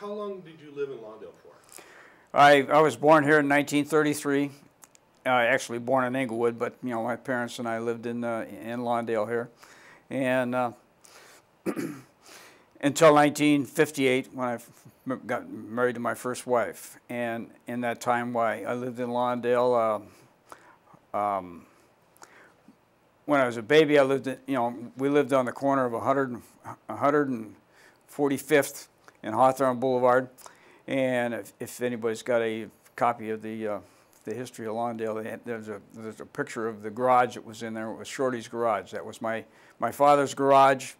how long did you live in Lawndale for? I, I was born here in 1933. Uh, actually born in Inglewood, but you know my parents and I lived in uh, in Lawndale here, and uh, until 1958 when I got married to my first wife, and in that time, why I lived in Lawndale. Uh, um, when I was a baby, I lived in, you know, we lived on the corner of 100, 145th and Hawthorne Boulevard. And if, if anybody's got a copy of the uh, the history of Lawndale, had, there's a there's a picture of the garage that was in there. It was Shorty's garage. That was my my father's garage,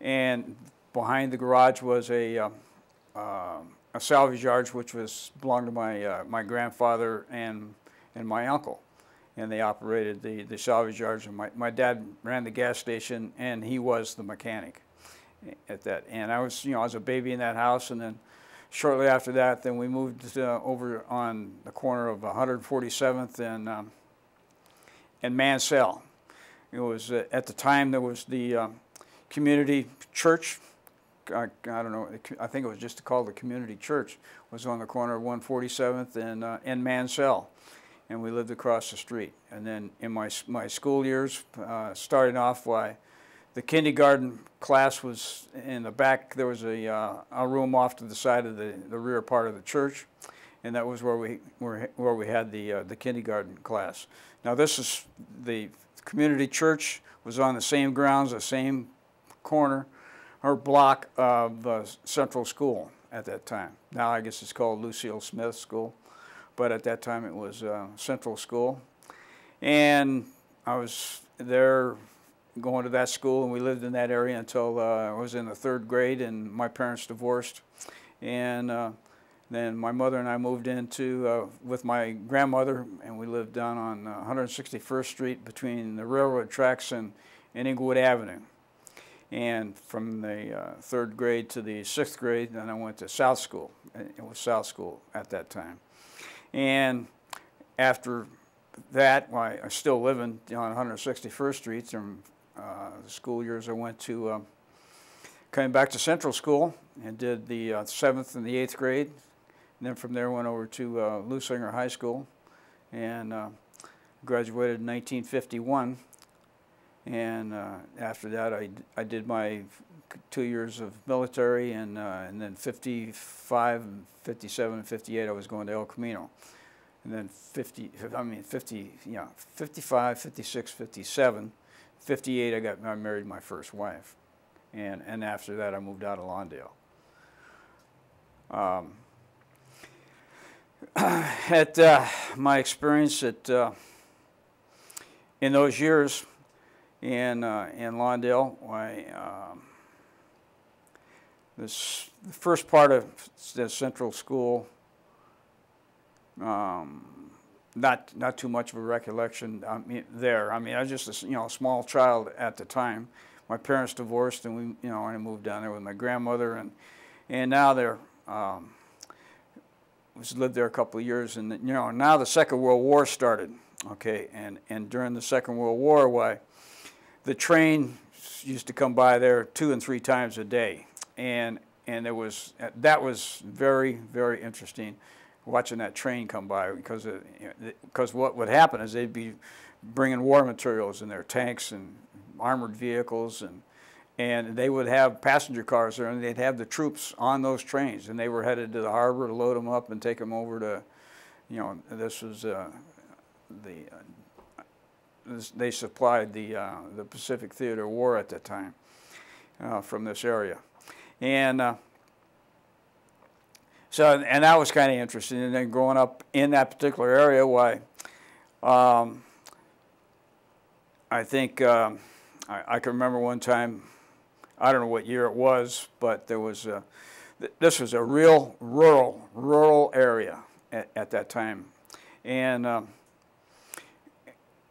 and behind the garage was a uh, uh, a salvage yard, which was belonged to my uh, my grandfather and and my uncle and they operated the, the salvage yards. And my, my dad ran the gas station, and he was the mechanic at that. And I was, you know, I was a baby in that house, and then shortly after that, then we moved uh, over on the corner of 147th and um, and Mansel. It was uh, at the time there was the uh, community church. I, I, don't know. I think it was just called the community church. Was on the corner of 147th and uh, and Mansel and we lived across the street. And then in my, my school years, uh, starting off, why the kindergarten class was in the back. There was a, uh, a room off to the side of the, the rear part of the church, and that was where we, where, where we had the, uh, the kindergarten class. Now this is the community church was on the same grounds, the same corner or block of the central school at that time. Now I guess it's called Lucille Smith School but at that time it was uh, Central School. And I was there going to that school, and we lived in that area until uh, I was in the third grade, and my parents divorced. And uh, then my mother and I moved into uh, with my grandmother, and we lived down on 161st uh, Street between the railroad tracks and, and Inglewood Avenue. And from the uh, third grade to the sixth grade, then I went to South School. It was South School at that time. And after that, well, I, I still living on 161st Street. From the school years, I went to uh, came back to Central School and did the uh, seventh and the eighth grade. And then from there, went over to uh, Leuzinger High School and uh, graduated in 1951. And uh, after that, I, I did my two years of military, and uh, and then 55, 57, and 58, I was going to El Camino. And then 50, I mean 50, yeah, 55, 56, 57, 58, I got I married my first wife, and and after that, I moved out of Lawndale. Um, at uh, my experience at uh, in those years in uh, in Lawndale, I um, this the first part of the central school, um, not not too much of a recollection I mean, there. I mean, I was just a, you know a small child at the time. My parents divorced, and we you know I moved down there with my grandmother, and and now they're um, was lived there a couple of years, and you know now the Second World War started. Okay, and and during the Second World War, why the train used to come by there two and three times a day and and it was that was very very interesting watching that train come by because because what would happen is they'd be bringing war materials in their tanks and armored vehicles and and they would have passenger cars there and they'd have the troops on those trains and they were headed to the harbor to load them up and take them over to you know this was uh, the uh, this, they supplied the uh, the Pacific Theater War at that time uh, from this area. And uh, so, and that was kind of interesting. And then growing up in that particular area, why, um, I think um, I, I, can remember one time, I don't know what year it was, but there was a, this was a real rural, rural area at, at that time. And um,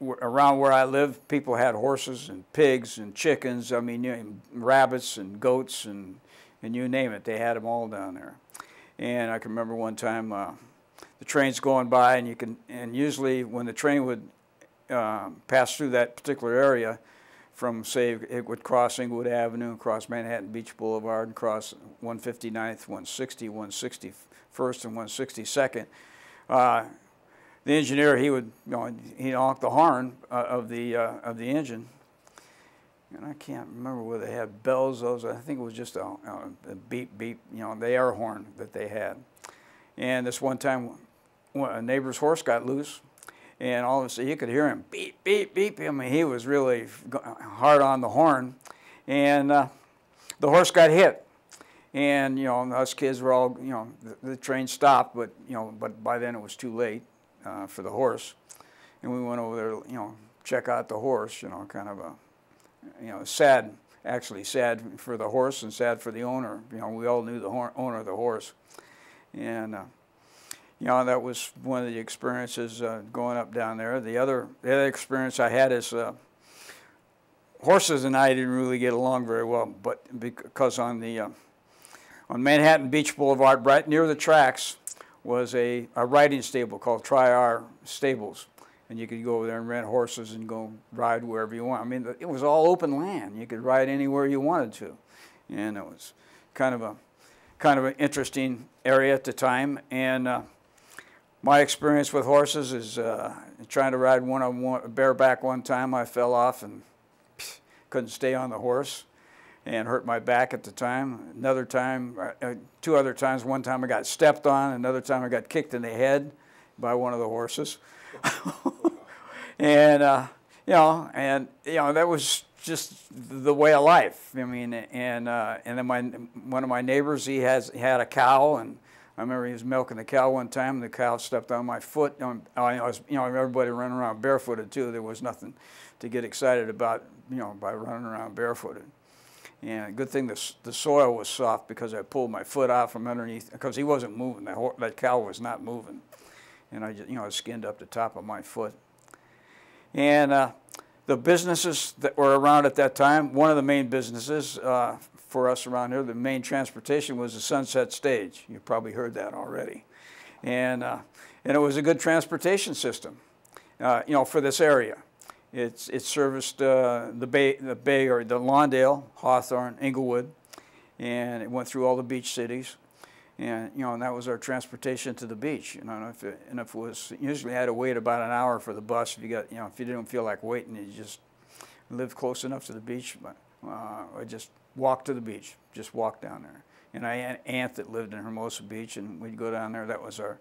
around where I lived, people had horses and pigs and chickens. I mean, you know, rabbits and goats and and you name it, they had them all down there. And I can remember one time uh, the train's going by, and you can, and usually when the train would uh, pass through that particular area, from say it would cross Inglewood Avenue, cross Manhattan Beach Boulevard, and cross 159th, 160, 161st, and 162nd. Uh, the engineer, he would, you know, he honk the horn uh, of the uh, of the engine, and I can't remember whether they had bells. Those I think it was just a, a beep beep, you know, the air horn that they had. And this one time, a neighbor's horse got loose, and all of a sudden you could hear him beep beep beep. I mean, he was really hard on the horn, and uh, the horse got hit. And you know, us kids were all, you know, the, the train stopped, but you know, but by then it was too late uh, for the horse, and we went over there, you know, check out the horse. You know, kind of a, you know, sad, actually sad for the horse and sad for the owner. You know, we all knew the owner of the horse, and. Uh, you know, that was one of the experiences uh, going up down there. The other, the other experience I had is uh, horses and I didn't really get along very well, but because on the uh, on Manhattan Beach Boulevard, right near the tracks, was a, a riding stable called Tri-R Stables. And you could go over there and rent horses and go ride wherever you want. I mean, it was all open land. You could ride anywhere you wanted to. And it was kind of a kind of an interesting area at the time. And uh, my experience with horses is uh, trying to ride one on one bareback one time. I fell off and pff, couldn't stay on the horse and hurt my back at the time. Another time, uh, uh, two other times. One time I got stepped on. Another time I got kicked in the head by one of the horses. and uh, you know, and you know that was just the way of life. I mean, and uh, and then my one of my neighbors he has he had a cow, and I remember he was milking the cow one time. And the cow stepped on my foot. Um, I was, you know, everybody running around barefooted too. There was nothing to get excited about, you know, by running around barefooted. And good thing the, the soil was soft because I pulled my foot out from underneath, because he wasn't moving, that, that cow was not moving. And I just, you know, I skinned up the top of my foot. And uh, the businesses that were around at that time, one of the main businesses uh, for us around here, the main transportation was the Sunset Stage. You probably heard that already. And, uh, and it was a good transportation system, uh, you know, for this area. It's, it serviced uh, the, bay, the Bay or the Lawndale, Hawthorne, Inglewood, and it went through all the beach cities. And, you know, and that was our transportation to the beach. You know, and if it, and if it was, usually I had to wait about an hour for the bus if you got, you know, if you didn't feel like waiting, you just lived close enough to the beach, but uh, I just walk to the beach, just walk down there. And I had an aunt that lived in Hermosa Beach, and we'd go down there. That was our,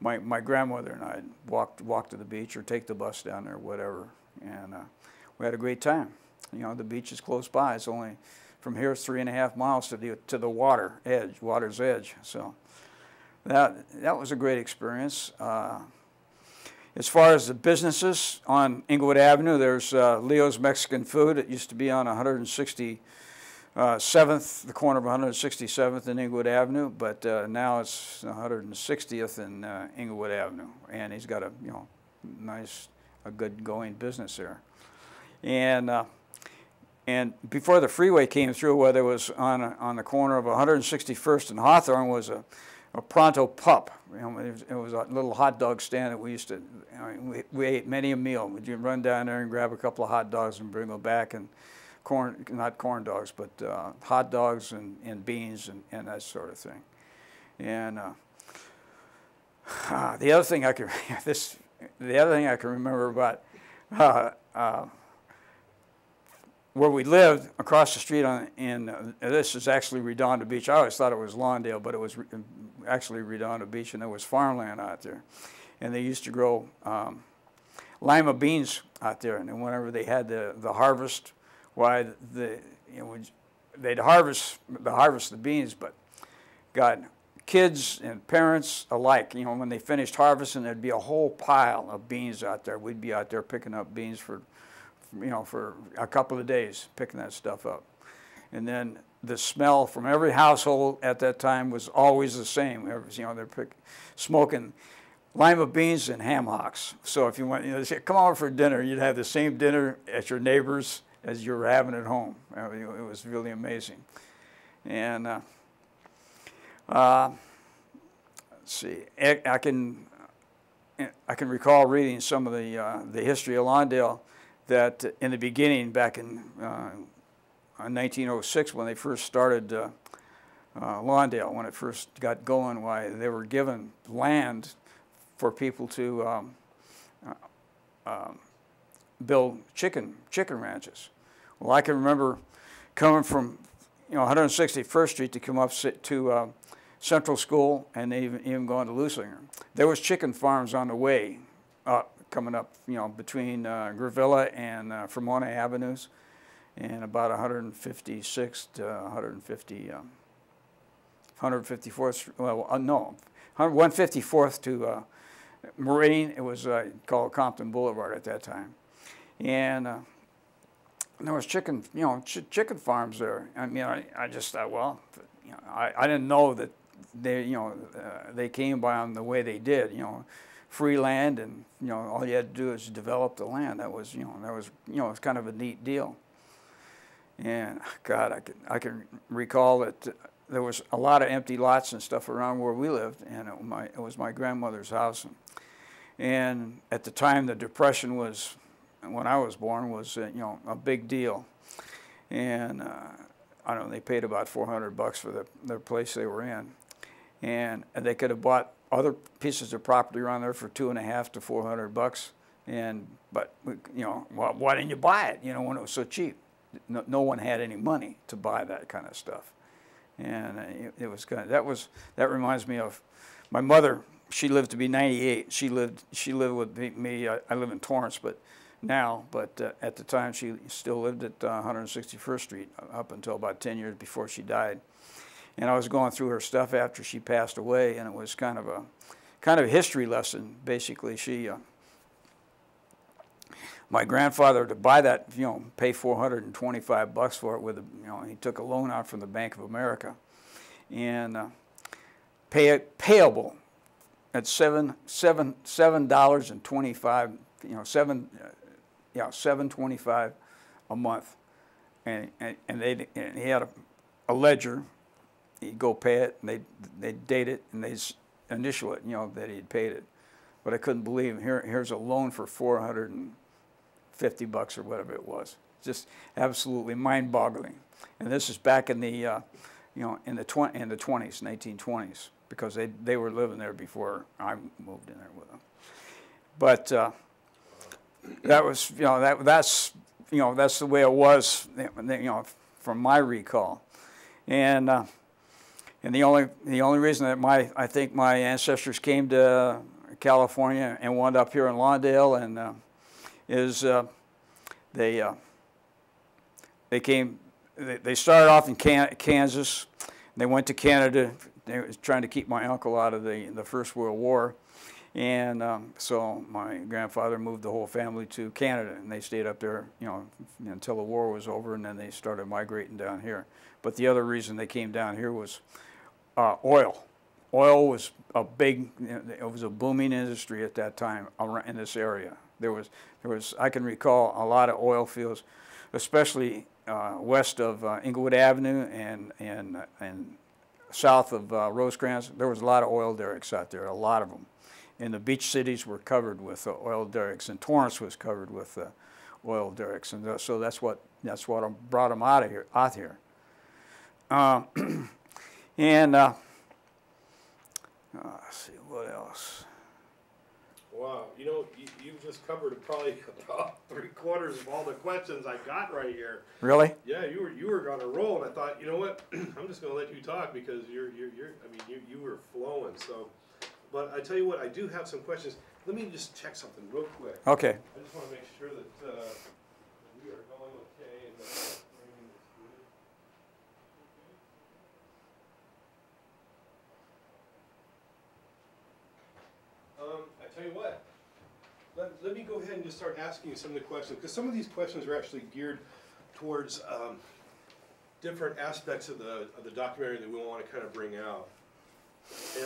my, my grandmother and I walked walk to the beach or take the bus down there, whatever and uh, we had a great time. You know, the beach is close by. It's only from here three and a half miles to the to the water edge, water's edge. So that that was a great experience. Uh, as far as the businesses on Inglewood Avenue, there's uh, Leo's Mexican Food. It used to be on 167th, uh, the corner of 167th and Inglewood Avenue, but uh, now it's 160th and uh, Inglewood Avenue, and he's got a you know nice a good going business there. And uh, and before the freeway came through, whether it was on a, on the corner of 161st and Hawthorne, was a, a Pronto Pup. You know, it, was, it, was, a little hot dog stand that we used to. You know, we, we ate many a meal. We'd run down there and grab a couple of hot dogs and bring them back and corn, not corn dogs, but uh, hot dogs and, and beans and, and that sort of thing. And uh, uh, the other thing I could, this the other thing I can remember about uh, uh, where we lived across the street on in uh, this is actually Redondo Beach. I always thought it was Lawndale, but it was re actually Redondo Beach, and there was farmland out there, and they used to grow um, lima beans out there. And whenever they had the the harvest, why the you know they'd harvest the harvest the beans, but God kids and parents alike, you know, when they finished harvesting, there'd be a whole pile of beans out there. We'd be out there picking up beans for, you know, for a couple of days, picking that stuff up. And then the smell from every household at that time was always the same. Was, You know, they're pick, smoking lima beans and ham hocks. So if you went, you know, say, come over for dinner, you'd have the same dinner at your neighbor's as you were having at home. it was really amazing. And uh, uh, let's see. I can I can recall reading some of the uh, the history of Lawndale. That in the beginning, back in uh, 1906, when they first started uh, uh, Lawndale, when it first got going, why they were given land for people to um, uh, um, build chicken chicken ranches. Well, I can remember coming from you know 161st Street to come up to uh, Central School and even, even going to Leuzinger. There was chicken farms on the way up, coming up, you know, between uh, Grevillea and uh, Firmona Avenues, and about 156 to 150, um, 154th, well, uh, no, 154th to uh, Marine. It was uh, called Compton Boulevard at that time, and. Uh, and there was chicken, you know, ch- chicken farms there. I mean, I, I just thought, well, you know, I, I didn't know that they, you know, uh, they came by them the way they did, you know, free land and, you know, all you had to do is develop the land. That was, you know, that was, you know, it was kind of a neat deal. And God, I can, I can recall that there was a lot of empty lots and stuff around where we lived, and it my, it was my grandmother's house. And, and at the time, the Depression was when I was born was uh, you know a big deal, and uh, I don't know they paid about 400 bucks for the their place they were in, and they could have bought other pieces of property around there for two and a half to 400 bucks, and but you know why, why didn't you buy it? You know when it was so cheap, no, no one had any money to buy that kind of stuff, and uh, it, it was kind of, that was that reminds me of my mother. She lived to be 98. She lived she lived with me-. I, I live in Torrance, but now, but uh, at the time she still lived at uh, 161st Street uh, up until about 10 years before she died. And I was going through her stuff after she passed away, and it was kind of a kind of a history lesson. Basically, she, uh, my grandfather, to buy that, you know, pay 425 bucks for it with, a, you know, he took a loan out from the Bank of America, and uh, pay it payable at seven seven seven dollars and 25 you know seven uh, yeah, seven twenty-five a month, and and, and they and he had a, a ledger. He'd go pay it, and they they date it, and they initial it, you know, that he'd paid it. But I couldn't believe here. Here's a loan for four hundred and fifty bucks or whatever it was. Just absolutely mind-boggling. And this is back in the, uh, you know, in the in the twenties, nineteen twenties, because they they were living there before I moved in there with them. But uh, that was you know that that's you know that's the way it was you know from my recall and uh, and the only the only reason that my I think my ancestors came to California and wound up here in Lawndale and uh, is uh, they uh, they came they, they started off in Kansas they went to Canada they trying to keep my uncle out of the the First World War and um, so my grandfather moved the whole family to Canada, and they stayed up there, you know, until the war was over, and then they started migrating down here. But the other reason they came down here was uh, oil. Oil was a big, it was a booming industry at that time in this area. There was, there was, I can recall a lot of oil fields, especially uh, west of uh, Inglewood Avenue and and and south of uh, Rosecrans. There was a lot of oil derricks out there, a lot of them and the beach cities were covered with uh, oil derricks, and Torrance was covered with uh, oil derricks, and so that's what that's what brought them out of here. Out here, uh, and uh, let's see what else. Wow, you know, you, you've just covered probably about three quarters of all the questions I got right here. Really? Yeah, you were you were on a roll, and I thought, you know what, I'm just going to let you talk because you're you're you're. I mean, you you were flowing. So, but I tell you what, I do have some questions. Let me just check something real quick. Okay. I just want to make sure that uh, we are going okay and that everything is good. Um, I tell you what, let, me go ahead and just start asking you some of the questions, because some of these questions are actually geared towards, um, different aspects of the, of the documentary that we want to kind of bring out.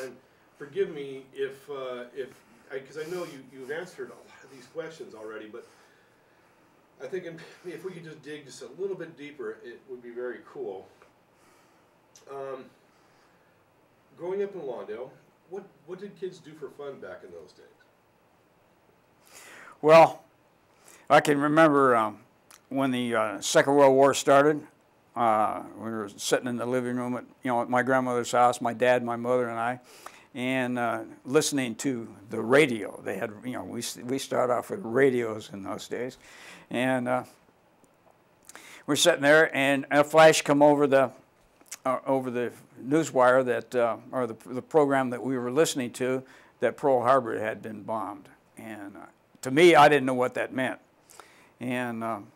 And forgive me if, uh, if, because I, know you, you've answered a lot of these questions already, but I think if we could just dig just a little bit deeper, it would be very cool. Um, growing up in Lawndale, what, what did kids do for fun back in those days? Well, I can remember um, when the uh, Second World War started. Uh, we were sitting in the living room at you know at my grandmother's house, my dad, my mother, and I, and uh, listening to the radio. They had you know we we started off with radios in those days, and uh, we're sitting there, and a flash come over the uh, over the newswire that uh, or the the program that we were listening to that Pearl Harbor had been bombed, and to me, I didn't know what that meant, and um,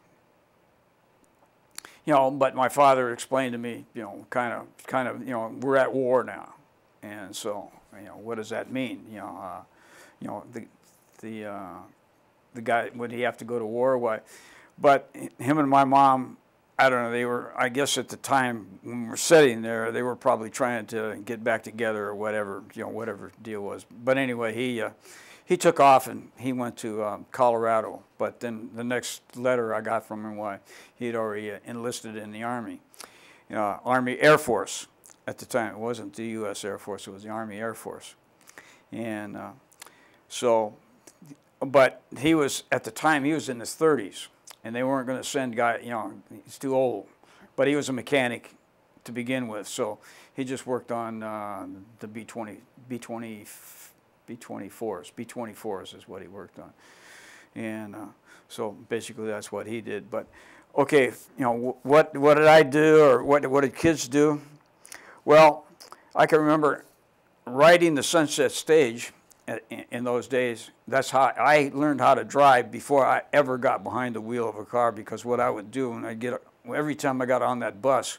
you know, but my father explained to me, you know, kind of, kind of, you know, we're at war now, and so, you know, what does that mean? You know, uh, you know, the, the, uh, the guy would he have to go to war? Why? But him and my mom, I don't know. They were, I guess, at the time when we were sitting there, they were probably trying to get back together or whatever, you know, whatever deal was. But anyway, he. Uh, he took off and he went to um, Colorado. But then the next letter I got from him was he had already enlisted in the Army, uh, Army Air Force at the time. It wasn't the U.S. Air Force; it was the Army Air Force. And uh, so, but he was at the time he was in his 30s, and they weren't going to send guy. You know, he's too old. But he was a mechanic to begin with, so he just worked on uh, the B-20, B-20 B-24s. B-24s is what he worked on. And uh, so basically that's what he did. But okay, you know, what, what did I do or what, what did kids do? Well, I can remember riding the Sunset Stage in those days. That's how I learned how to drive before I ever got behind the wheel of a car because what I would do when I get every time I got on that bus,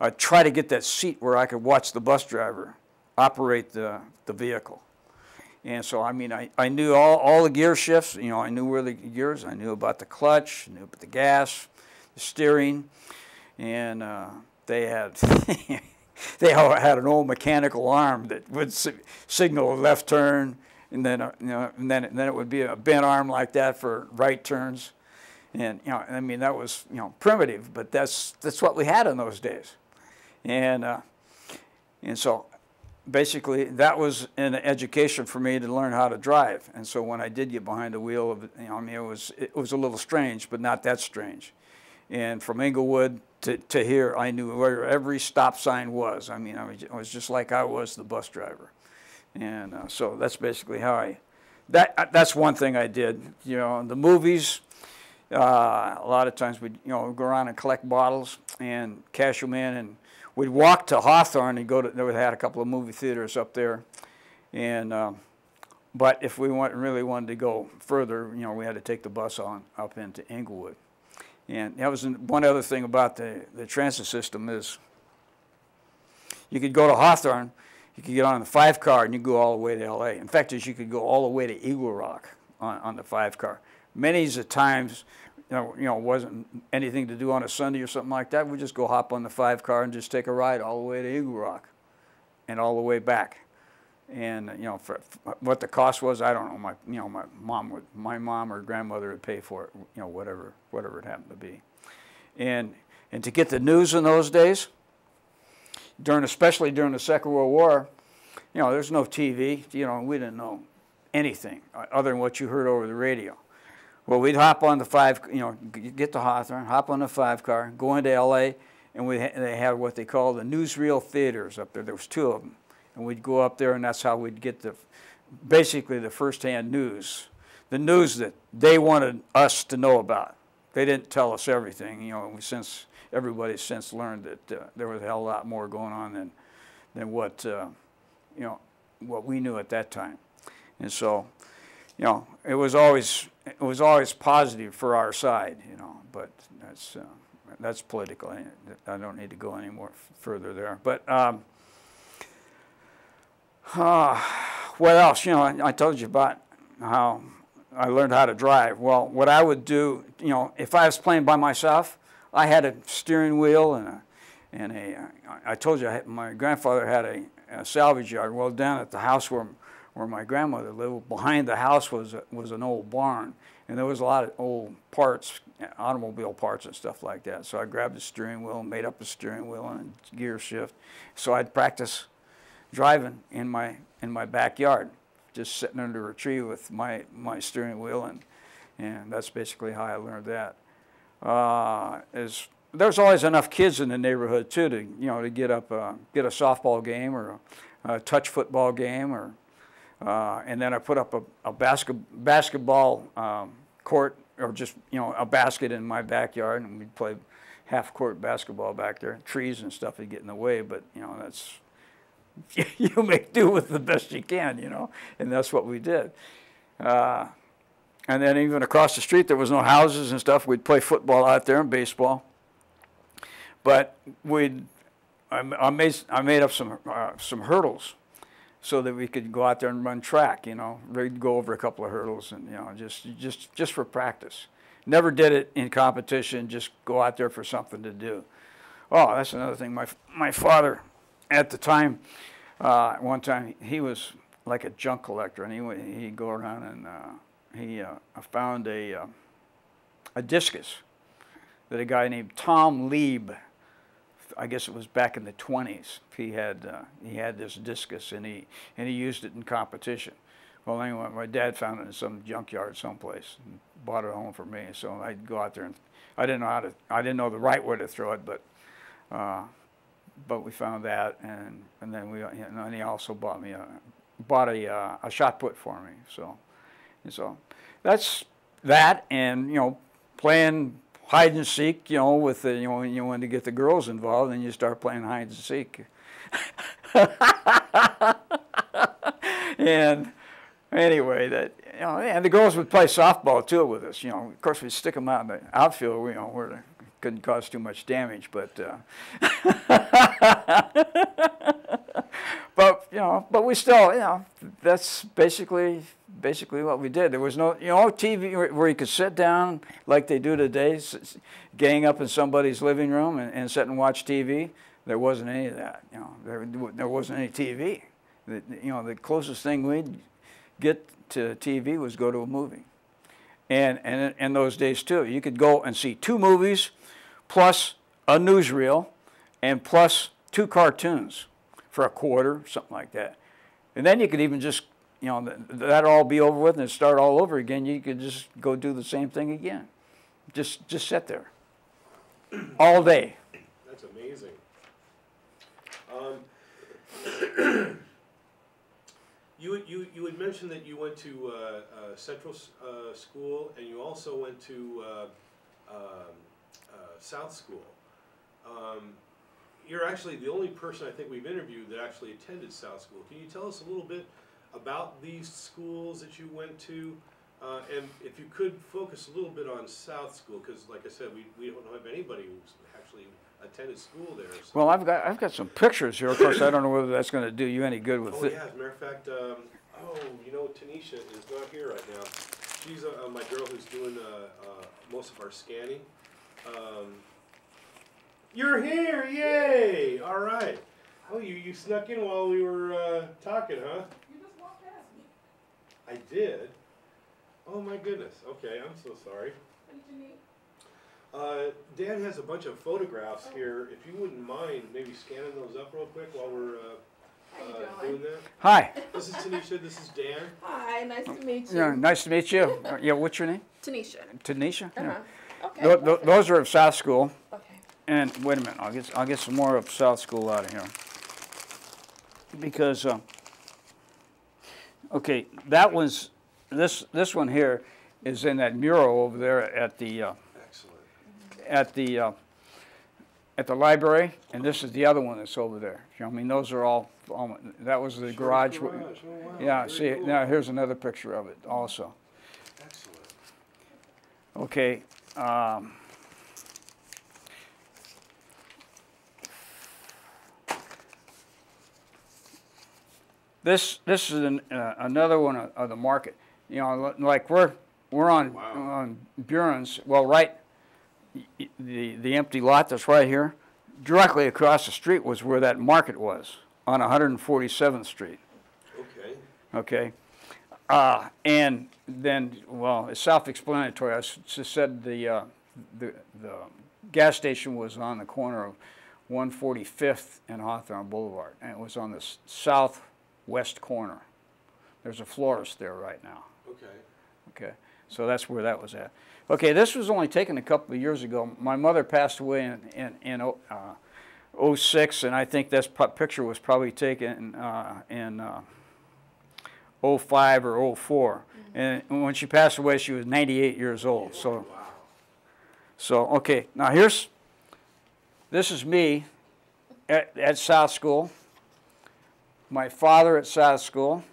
I'd try to get that seat where I could watch the bus driver operate the, the vehicle. And so, I mean, I, I knew all, all the gear shifts. You know, I knew where the gears, I knew about the clutch, I knew about the gas, the steering. And uh, they had, they had an old mechanical arm that would si signal a left turn. And then, uh, you know, and then, and then it would be a bent arm like that for right turns. And, you know, I mean, that was, you know, primitive, but that's, that's what we had in those days. And, uh, and so basically that was an education for me to learn how to drive. And so when I did get behind the wheel of you know, I mean, it was it was a little strange, but not that strange. And from Inglewood to, to here, I knew where every stop sign was. I mean, I was, was just like I was the bus driver. And uh, so that's basically how I, that, uh, that's one thing I did. You know, in the movies, uh, a lot of times we'd, you know, go around and collect bottles and cash them in and we'd walk to Hawthorne and go to, they had a couple of movie theaters up there. And, um, but if we want, really wanted to go further, you know, we had to take the bus on up into Inglewood. And that was one other thing about the, the transit system is you could go to Hawthorne, you could get on the five car and you go all the way to LA. In fact, is you could go all the way to Eagle Rock on, on the five car. Many times you know, wasn't anything to do on a Sunday or something like that, we'd just go hop on the five car and just take a ride all the way to Eagle Rock and all the way back. And you know, for, for what the cost was, I don't know. My you know, my mom would, my mom or grandmother would pay for it. You know, whatever whatever it happened to be. And and to get the news in those days, during especially during the Second World War, you know, there's no TV. You know, we didn't know anything uh, other than what you heard over the radio. Well, we'd hop on the five, you know, get to Hawthorne, hop on the five car, go into L.A., and we they had what they call the newsreel theaters up there. There was two of them, and we'd go up there, and that's how we'd get the, basically the first-hand news, the news that they wanted us to know about. They didn't tell us everything, you know. Since everybody's since learned that uh, there was a hell lot more going on than, than what, uh, you know, what we knew at that time, and so you know, it was always it was always positive for our side, you know. But that's uh, that's political. I don't need to go any more further there. But um, uh, what else? You know, I, told you about how I learned how to drive. Well, what I would do, you know, if I was playing by myself, I had a steering wheel and a and a. I told you my grandfather had a, a salvage yard. Well, down at the house where where my grandmother lived, behind the house was, was an old barn. And there was a lot of old parts, automobile parts and stuff like that. So I grabbed the steering wheel, made up a steering wheel and a gear shift. So I'd practice driving in my, in my backyard, just sitting under a tree with my, my steering wheel and, and that's basically how I learned that. Uh, there's always enough kids in the neighborhood too to you know to get up uh, get a softball game or a, a touch football game or uh, and then I put up a, a basket, basketball um, court or just you know a basket in my backyard and we'd play half court basketball back there. Trees and stuff would get in the way, but you know that's you make do with the best you can, you know, and that's what we did. Uh, and then even across the street, there was no houses and stuff. We'd play football out there and baseball. But we'd, I, I made, I made up some, uh, some hurdles so that we could go out there and run track, you know. We'd go over a couple of hurdles and, you know, just, just, just for practice. Never did it in competition, just go out there for something to do. Oh, that's another thing. My, my father, at the time, uh, one time, he was like a junk collector, and he he'd go around and uh, he uh, found a, uh, a discus that a guy named Tom Lieb, I guess it was back in the 20s, he had, uh, he had this discus and he, and he used it in competition. Well, anyway, my dad found it in some junkyard someplace and bought it home for me. So I'd go out there and I didn't know how to, I didn't know the right way to throw it, but, uh, but we found that and, and then we, and he also bought me a, bought a, uh, a shot put for me. So, and so that's that and, you know, playing hide and seek, you know, with the, you know, you want to get the girls involved, and you start playing hide and seek. and anyway, that you know, and the girls would play softball too with us. You know, of course we'd stick them out in the outfield, you know, where they couldn't cause too much damage, but. Uh, but you know, but we still, you know, that's basically basically what we did. There was no, you know, TV where you could sit down like they do today, gang up in somebody's living room and, and sit and watch TV. There wasn't any of that. You know, there, there wasn't any TV. The, you know, the closest thing we'd get to TV was go to a movie. And, and in those days too, you could go and see two movies, plus a newsreel, and plus two cartoons for a quarter, something like that. And then you could even just, you know, that all be over with and start all over again. You could just go do the same thing again. Just, just sit there all day. That's amazing. Um, you, you, you had mentioned that you went to uh, uh, Central uh, School and you also went to uh, um, uh, South School. Um, you're actually the only person I think we've interviewed that actually attended South School. Can you tell us a little bit about these schools that you went to? Uh, and if you could focus a little bit on South School, because like I said, we, we don't have anybody who's actually attended school there. So. Well, I've got I've got some pictures here. Of course, I don't know whether that's going to do you any good with oh, it. yeah, as a matter of fact, um, oh, you know, Tanisha is not here right now. She's uh, my girl who's doing uh, uh, most of our scanning. Um, you're here, yay! All right. Oh, you, you snuck in while we were uh, talking, huh? You just walked past me. I did. Oh my goodness. Okay, I'm so sorry. What did you need? Uh, Dan has a bunch of photographs here. If you wouldn't mind, maybe scanning those up real quick while we're uh, uh, doing? doing that. Hi. This is Tanisha. This is Dan. Hi, nice to meet you. Yeah, nice to meet you. Uh, yeah, what's your name? Tanisha. Tanisha. Uh-huh. Yeah. Okay. Tho- tho- perfect. those are of South School. Okay. And wait a minute, I'll get I'll get some more of South School out of here. Because uh, okay, that was this this one here is in that mural over there at the uh, Excellent. at the uh, at the library, and this is the other one that's over there. You know, I mean, those are all. all that was the garage. Garage. Oh, wow. Yeah, Very see cool. now here's another picture of it also. Excellent. Okay. Um, this this is an, uh, another one of, of the market. You know, like we're we're on Wow. on Buren's. Well, right, the the empty lot that's right here, directly across the street was where that market was on 147th Street. Okay. Okay. Uh, and then, well, it's self-explanatory. I just said the, uh, the, the gas station was on the corner of 145th and Hawthorne Boulevard, and it was on the s- southwest corner. There's a florist there right now. Okay. Okay. So that's where that was at. Okay, this was only taken a couple of years ago. My mother passed away in, in, in oh- uh, 06, and I think this picture was probably taken uh, in uh, 05 or 04. And when she passed away, she was 98 years old. So, Wow. so okay, now here's, this is me at, at South School. My father at South School.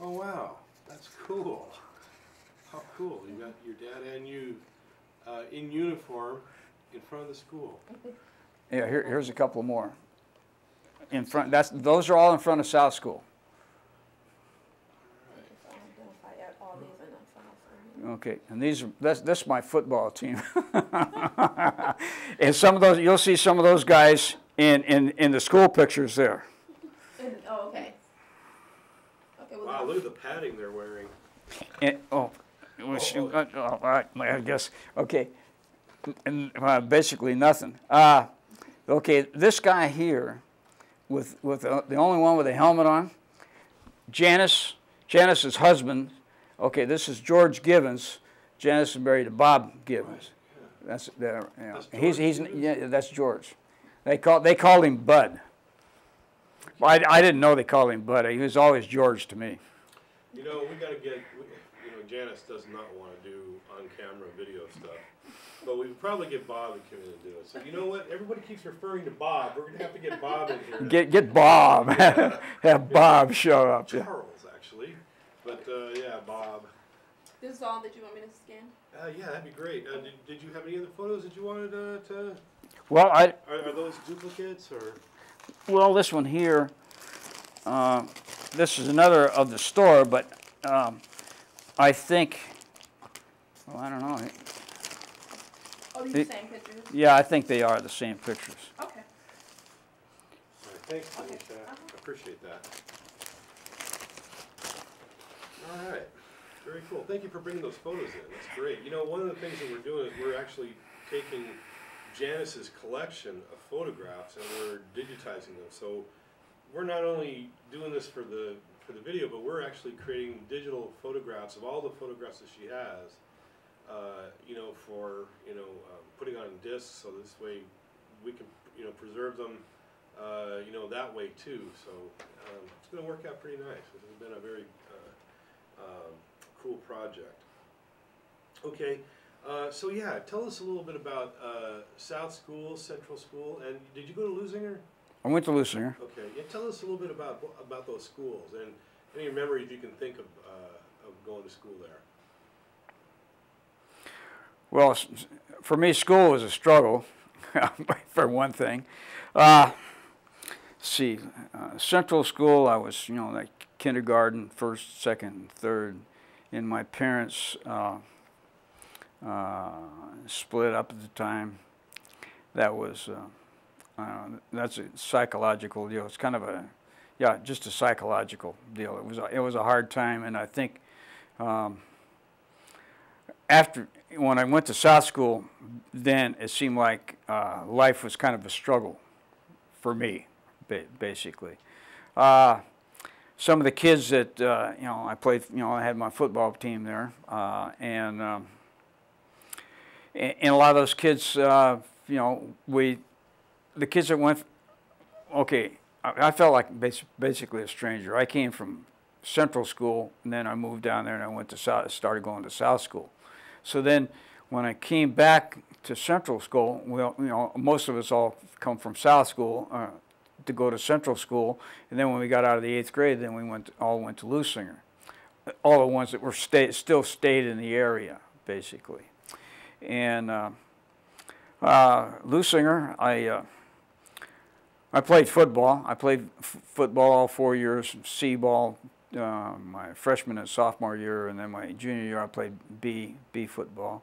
Oh, wow, that's cool. How cool, you got your dad and you uh, in uniform in front of the school. Yeah, here, here's a couple more. In front, that's, those are all in front of South School. If I identify at all these in a file for me. Okay, and these, are that's, this is my football team. And some of those, you'll see some of those guys in, in, in the school pictures there. And- Oh, okay. Okay, well, Wow, look at the padding they're wearing. And, oh, well, shoot, uh, oh, all right, I guess, okay. And, uh, basically nothing. Uh, okay, this guy here with, with uh, the only one with a helmet on, Janice, Janice's husband, okay, this is George Givens. Janice is married to Bob Givens. That's, the, you know, That's he's, George he's, Givens? yeah, that's George. They call, they called him Bud. Well, I, I didn't know they called him Bud. He was always George to me. You know, we gotta get, you know, Janice does not wanna do on-camera video stuff. But we could probably get Bob to come in and do it. So you know what? Everybody keeps referring to Bob. We're gonna have to get Bob in here. Get get Bob. Have Bob show up. Yeah. Charles, actually. But, uh, yeah, Bob. this is all that you want me to scan? Uh, yeah, that'd be great. Uh, did, did you have any other photos that you wanted uh, to? Well, I Are, are those duplicates or? well this one here. Uh, this is another of the store, but um, I think. Well, I don't know. Oh, these It- same pictures? Yeah, I think they are the same pictures. Okay. All right, thanks, Okay, Tanisha. uh-huh. Appreciate that. All right, very cool. Thank you for bringing those photos in. That's great. You know, one of the things that we're doing is we're actually taking Janice's collection of photographs and we're digitizing them. So we're not only doing this for the for the video, but we're actually creating digital photographs of all the photographs that she has. Uh, you know, for you know, um, putting on discs, so this way we can you know preserve them uh, you know, that way too. So um, it's going to work out pretty nice. This has been a very uh, um, cool project. Okay, uh, so yeah, tell us a little bit about uh, South School, Central School, and did you go to Leuzinger? I went to Leuzinger. Okay, yeah, tell us a little bit about about those schools and any memories you can think of uh, of going to school there. Well, for me, school was a struggle, for one thing. Uh, see, uh, Central School, I was, you know, like kindergarten, first, second, third. And my parents uh, uh, split up at the time. That was, uh, I that's a psychological deal. It's kind of a, yeah, just a psychological deal. It was, a, it was a hard time, and I think um, after when I went to South School, then it seemed like uh, life was kind of a struggle for me, basically. Uh, some of the kids that uh, you know, I played. You know, I had my football team there, uh, and, um, and a lot of those kids, uh, you know, we, the kids that went, okay, I, felt like bas- basically a stranger. I came from Central School, and then I moved down there, and I went to South, started going to South School. So then, when I came back to Central School, well, you know, most of us all come from South School uh, to go to Central School, and then when we got out of the eighth grade, then we went all went to Leuzinger. All the ones that were still stayed in the area, basically. And uh, uh, Leuzinger, I uh, I played football. I played football all four years, C ball, uh, my freshman and sophomore year, and then my junior year I played B B football,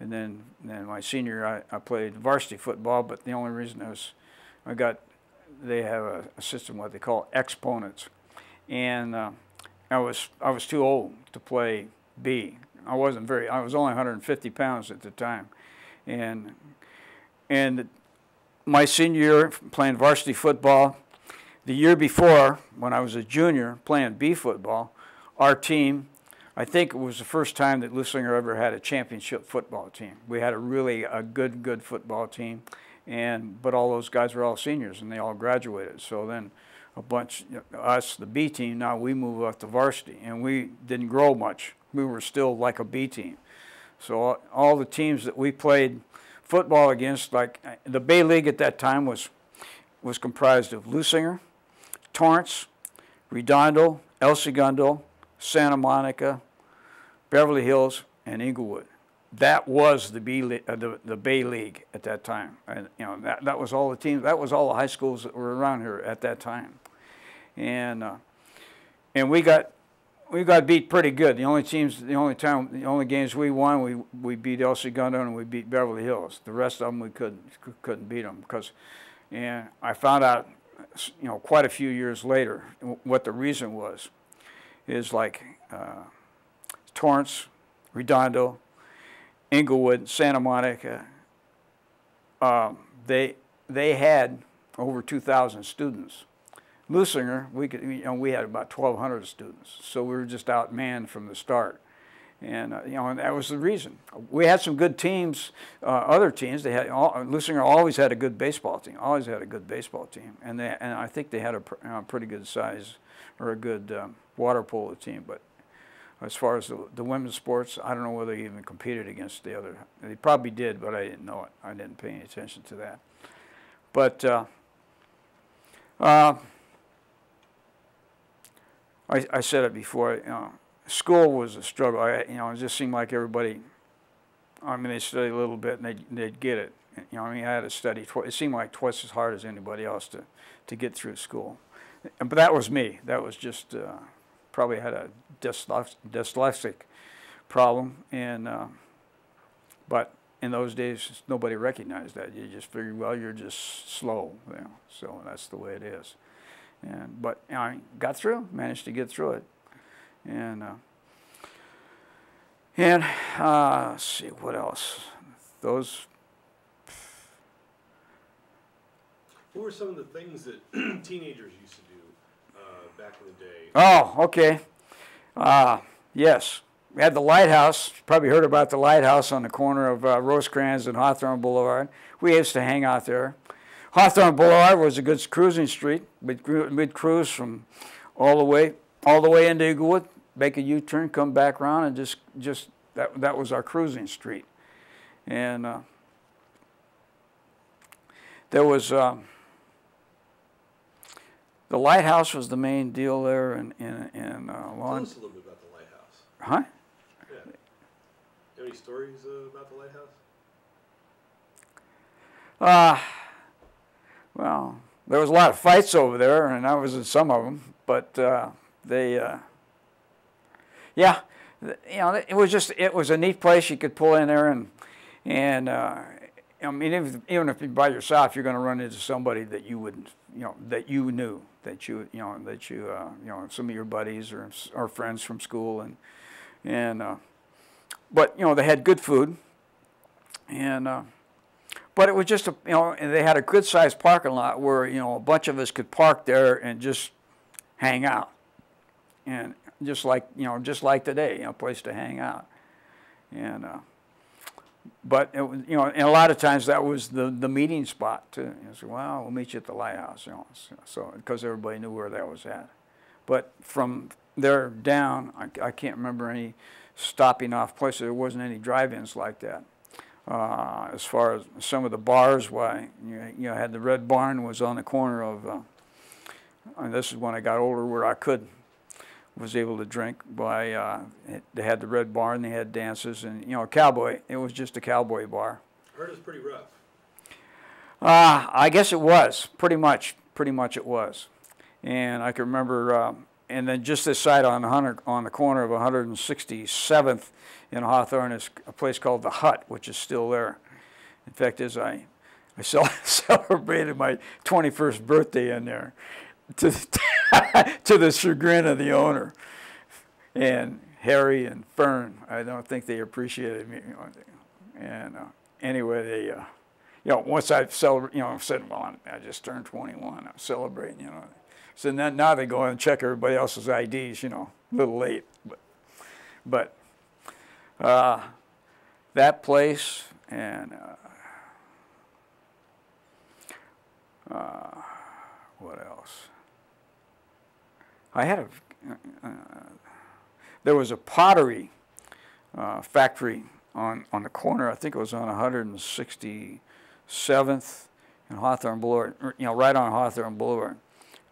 and then then my senior year I, I played varsity football. But the only reason I was I got they have a, a system what they call exponents, and uh, I was I was too old to play B. I wasn't very. I was only 150 pounds at the time, and and my senior year playing varsity football. The year before, when I was a junior playing B football, our team, I think it was the first time that Leuzinger ever had a championship football team. We had a really a good good football team, and but all those guys were all seniors and they all graduated. So then a bunch us the B team now we moved up to varsity and we didn't grow much. We were still like a B team. So all, the teams that we played football against, like the Bay League at that time was was comprised of Leuzinger, Torrance, Redondo, El Segundo, Santa Monica, Beverly Hills, and Inglewood. That was the, B, uh, the, the Bay League at that time. And, you know, that, that was all the teams, that was all the high schools that were around here at that time. And, uh, and we got, we got beat pretty good. The only teams, the only time, the only games we won, we, we beat El Segundo and we beat Beverly Hills. The rest of them, we couldn't, couldn't beat them because, and I found out, you know, quite a few years later what the reason was. Is like, uh, Torrance, Redondo, Inglewood, Santa Monica, um, they, they had over 2,000 students. Leuzinger, we, could, you know, we had about 1,200 students, so we were just outmanned from the start. And, uh, you know, and that was the reason. We had some good teams, uh, other teams. They had, all, Leuzinger always had a good baseball team, always had a good baseball team. And, they, and I think they had a pr pretty good size or a good um, water polo team. But as far as the, the, women's sports, I don't know whether they even competed against the other. They probably did, but I didn't know it. I didn't pay any attention to that. But uh, uh, I, I, said it before. You know, school was a struggle. I, you know, it just seemed like everybody. I mean, they studied a little bit and they'd, they'd get it. You know, I mean, I had to study. it seemed like twice as hard as anybody else to to get through school. But that was me. That was just. Uh, probably had a dyslexic problem, and uh, but in those days nobody recognized that. You just figured, well, you're just slow, you know. So that's the way it is. And but you know, I got through, managed to get through it, and uh, and uh, let's see what else. Those. What were some of the things that teenagers used to do? back in the day. Oh, okay. Uh, yes. We had the lighthouse. Probably heard about the lighthouse on the corner of uh, Rosecrans and Hawthorne Boulevard. We used to hang out there. Hawthorne Boulevard was a good cruising street. We'd, we'd cruise from all the way all the way into Inglewood, make a U-turn, come back around, and just just that that was our cruising street. And uh, there was. Um, the lighthouse was the main deal there in, in, in uh, Tell us a little bit about the lighthouse. Huh? Yeah. Any stories uh, about the lighthouse? Uh, well, there was a lot of fights over there, and I was in some of them, but uh, they, uh, yeah, you know, it was just, it was a neat place. You could pull in there and, and uh, I mean, if, even if you're by yourself, you're going to run into somebody that you wouldn't, you know, that you knew, that you, you know, that you, uh, you know, some of your buddies or, or friends from school, and, and, uh, but you know, they had good food, and, uh, but it was just a, you know, they had a good sized parking lot where you know a bunch of us could park there and just hang out, and just like you know, just like today, you know, a place to hang out, and. Uh, but it was, you know, and a lot of times that was the, the meeting spot too. You say, well, we'll meet you at the lighthouse, you know, so because everybody knew where that was at. But from there down, I, I can't remember any stopping off places. There wasn't any drive-ins like that. Uh, as far as some of the bars, why you, you know, had the Red Barn was on the corner of. Uh, and this is when I got older, where I could was able to drink by, uh, they had the Red Barn, they had dances, and, you know, cowboy, it was just a cowboy bar. I heard it was pretty rough. Uh, I guess it was, pretty much, pretty much it was. And I can remember, uh, and then just this side on, 100, on the corner of 167th in Hawthorne is a place called The Hut, which is still there. In fact, as I, I celebrated my 21st birthday in there, to, to the chagrin of the owner. And Harry and Fern, I don't think they appreciated me. And uh, anyway, they, uh, you know, once I celebrate, you know, said, well, I just turned 21, I'm celebrating, you know. So then, now they go and check everybody else's IDs, you know, a little late. But, But uh, that place and uh, uh, what else? I had a. Uh, there was a pottery uh, factory on on the corner. I think it was on 167th and Hawthorne Boulevard. You know, right on Hawthorne Boulevard.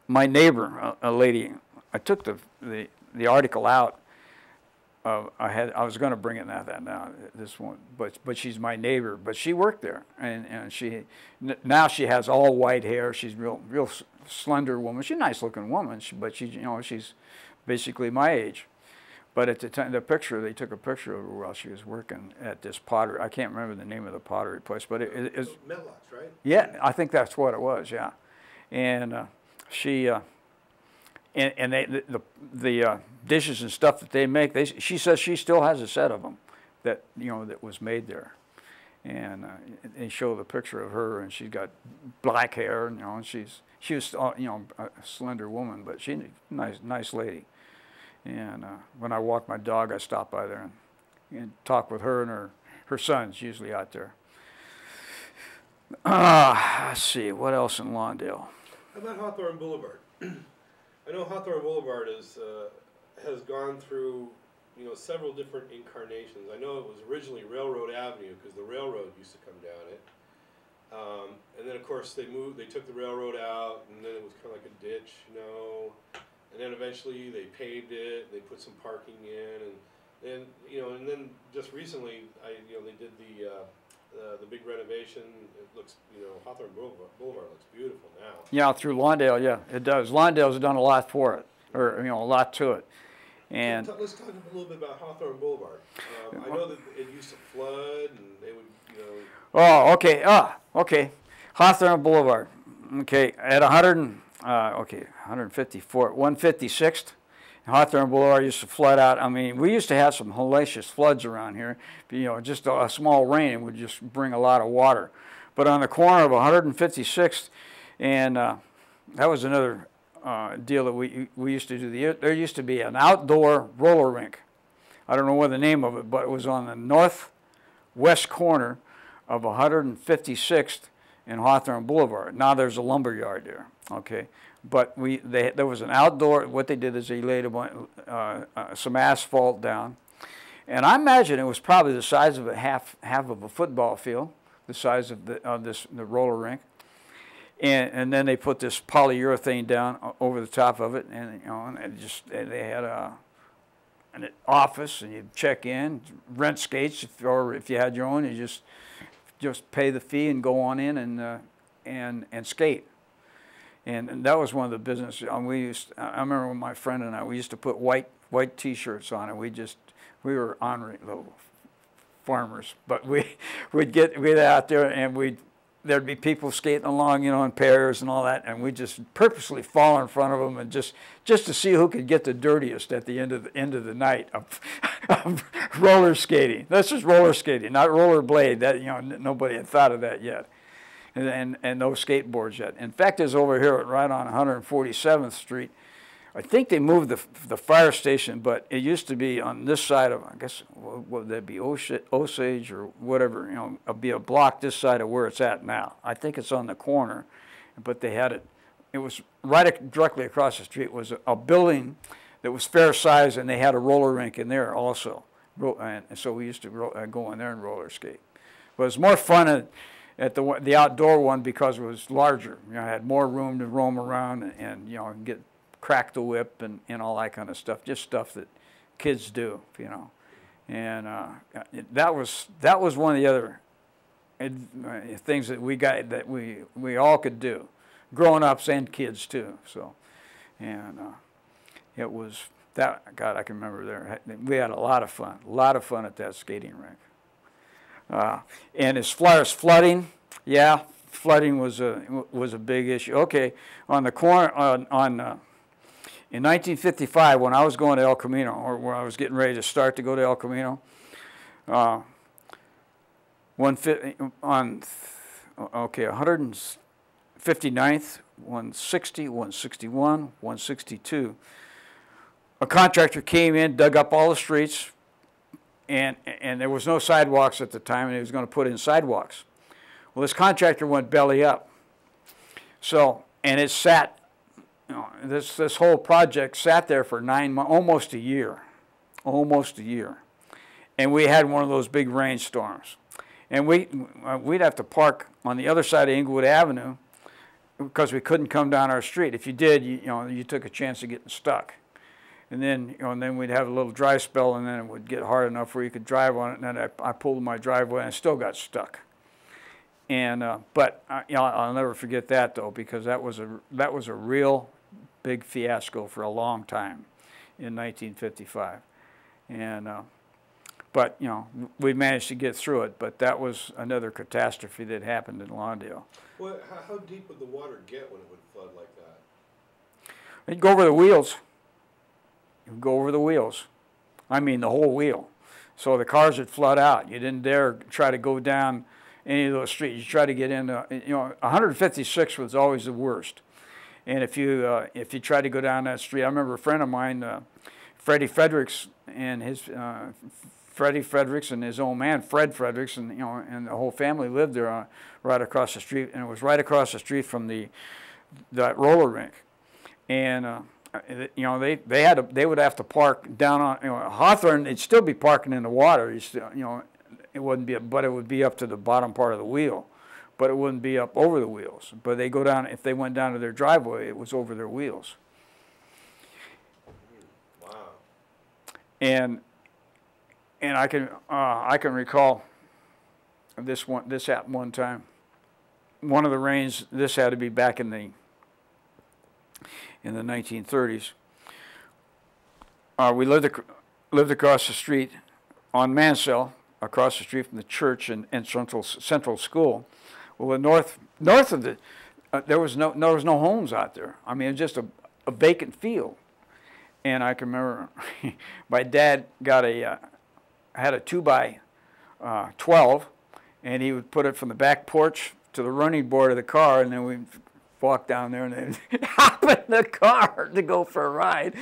My neighbor, a, a lady, I took the the the article out. Uh, I had I was going to bring it now that now this one, but but she's my neighbor. But she worked there, and and she n- now she has all white hair. She's real real s- slender woman. She's a nice looking woman, she, but she you know she's basically my age. But at the time, the picture they took a picture of her while she was working at this pottery. I can't remember the name of the pottery place, but it, it, it's Medlocks, right? yeah, I think that's what it was. Yeah, and uh, she uh, and and they the the, uh, dishes and stuff that they make. They she says she still has a set of them that you know that was made there, and uh, they show the picture of her and she's got black hair. You know, and she's she was uh, you know a slender woman, but she's a nice nice lady. And uh, when I walk my dog, I stop by there and, and talk with her and her her son's usually out there. Ah, let's see, what else in Lawndale? About Hawthorne Boulevard? I know Hawthorne Boulevard is, uh, has gone through, you know, several different incarnations. I know it was originally Railroad Avenue because the railroad used to come down it. Um, and then of course they moved, they took the railroad out and then it was kind of like a ditch, you know. And then eventually they paved it, they put some parking in and then, you know, and then just recently, I, you know, they did the, uh, uh, the big renovation. It looks, you know, Hawthorne Boulevard, Boulevard looks beautiful now. Yeah, through Lawndale, yeah, it does. Lawndale's done a lot for it, or, you know, a lot to it. And, Let's talk- a little bit about Hawthorne Boulevard. Um, I know that it used to flood and they would, you know, oh, okay, ah, okay. Hawthorne Boulevard, okay, at 100, and, uh, okay, 154, 156th. Hawthorne Boulevard used to flood out. I mean, we used to have some hellacious floods around here. You know, just a, a small rain would just bring a lot of water. But on the corner of 156th, and uh, that was another uh, deal that we we used to do. The, there used to be an outdoor roller rink. I don't know what the name of it, but it was on the northwest corner of 156th and Hawthorne Boulevard. Now there's a lumber yard there. Okay, but we they, there was an outdoor. What they did is they laid uh, uh, some asphalt down, and I imagine it was probably the size of a half half of a football field, the size of the of this the roller rink. And, and then they put this polyurethane down over the top of it, and you know, and just they they had a an office, and you check in, rent skates, if, or if you had your own, you just just pay the fee and go on in and uh, and and skate. And, that was one of the business. Um, we used. I remember when my friend and I we used to put white white T-shirts on, and we just we were honoring little farmers. But we we'd get we'd out there and we'd there'd be people skating along, you know, in pairs and all that, and we just purposely fall in front of them and just just to see who could get the dirtiest at the end of the end of the night of, of roller skating. This is roller skating, not roller blade. That you know, nobody had thought of that yet, and and, no skateboards yet. In fact, is over here right on 147th Street. I think they moved the, the fire station, but it used to be on this side of, I guess, what would that be, Osage or whatever, you know, it'd be a block this side of where it's at now. I think it's on the corner, but they had it, it was right directly across the street was a, a building that was fair size and they had a roller rink in there also. And so we used to uh, go in there and roller skate. But it was more fun at, the, the outdoor one because it was larger. You know, I had more room to roam around and, and you know, get crack the whip and, and all that kind of stuff. Just stuff that kids do, you know. And uh, it- that was that was one of the other uh, things that we got that we we all could do, grown ups and kids too. So, and uh, it was that God I can remember there. We had a lot of fun, a lot of fun at that skating rink. Uh, and as far as flooding, yeah, flooding was a was a big issue. Okay, on the corner on on uh, in 1955 when I was going to El Camino, or when I was getting ready to start to go to El Camino, uh, one on okay 159th, 160, 161, 162. A contractor came in, dug up all the streets, and, and there was no sidewalks at the time, and he was gonna put in sidewalks. Well, this contractor went belly up. So, and it sat, you know, this, this whole project sat there for nine months, almost a year, almost a year. And we had one of those big rainstorms. And we, uh, we'd have to park on the other side of Inglewood Avenue because we couldn't come down our street. If you did, you, you know, you took a chance of getting stuck. And then, you know, and then we'd have a little dry spell, and then it would get hard enough where you could drive on it. And then I, I pulled my driveway, and I still got stuck. And uh, but uh, you know, I'll never forget that though, because that was a that was a real big fiasco for a long time in 1955. And uh, but you know, we managed to get through it. But that was another catastrophe that happened in Lawndale. Well, how, how deep would the water get when it would flood like that? It'd go over the wheels. It would go over the wheels. I mean, the whole wheel. So the cars would flood out. You didn't dare try to go down any of those streets. You try to get in. Uh, you know, 156 was always the worst. And if you uh, if you try to go down that street, I remember a friend of mine, uh, Freddie Fredericks, and his uh, Freddie Fredericks and his old man Fred Fredericks, and you know, and the whole family lived there, uh, right across the street, and it was right across the street from the that roller rink, and. You know, they, they had they would have to park down on, you know, Hawthorne, they'd still be parking in the water, you still, you know, it wouldn't be, but it would be up to the bottom part of the wheel, but it wouldn't be up over the wheels. But they go down, if they went down to their driveway, it was over their wheels. Wow. And, and I can, uh, I can recall this one, this happened one time. One of the rains, this had to be back in the, in the 1930s. Uh, we lived, ac- lived across the street on Mansel, across the street from the church and, and Central, Central School. Well, the north, north of the, uh, there was no, there was no homes out there. I mean, it was just a, a vacant field. And I can remember my dad got a, uh, had a two by uh, 12, and he would put it from the back porch to the running board of the car, and then we'd walk down there and then hop in the car to go for a ride.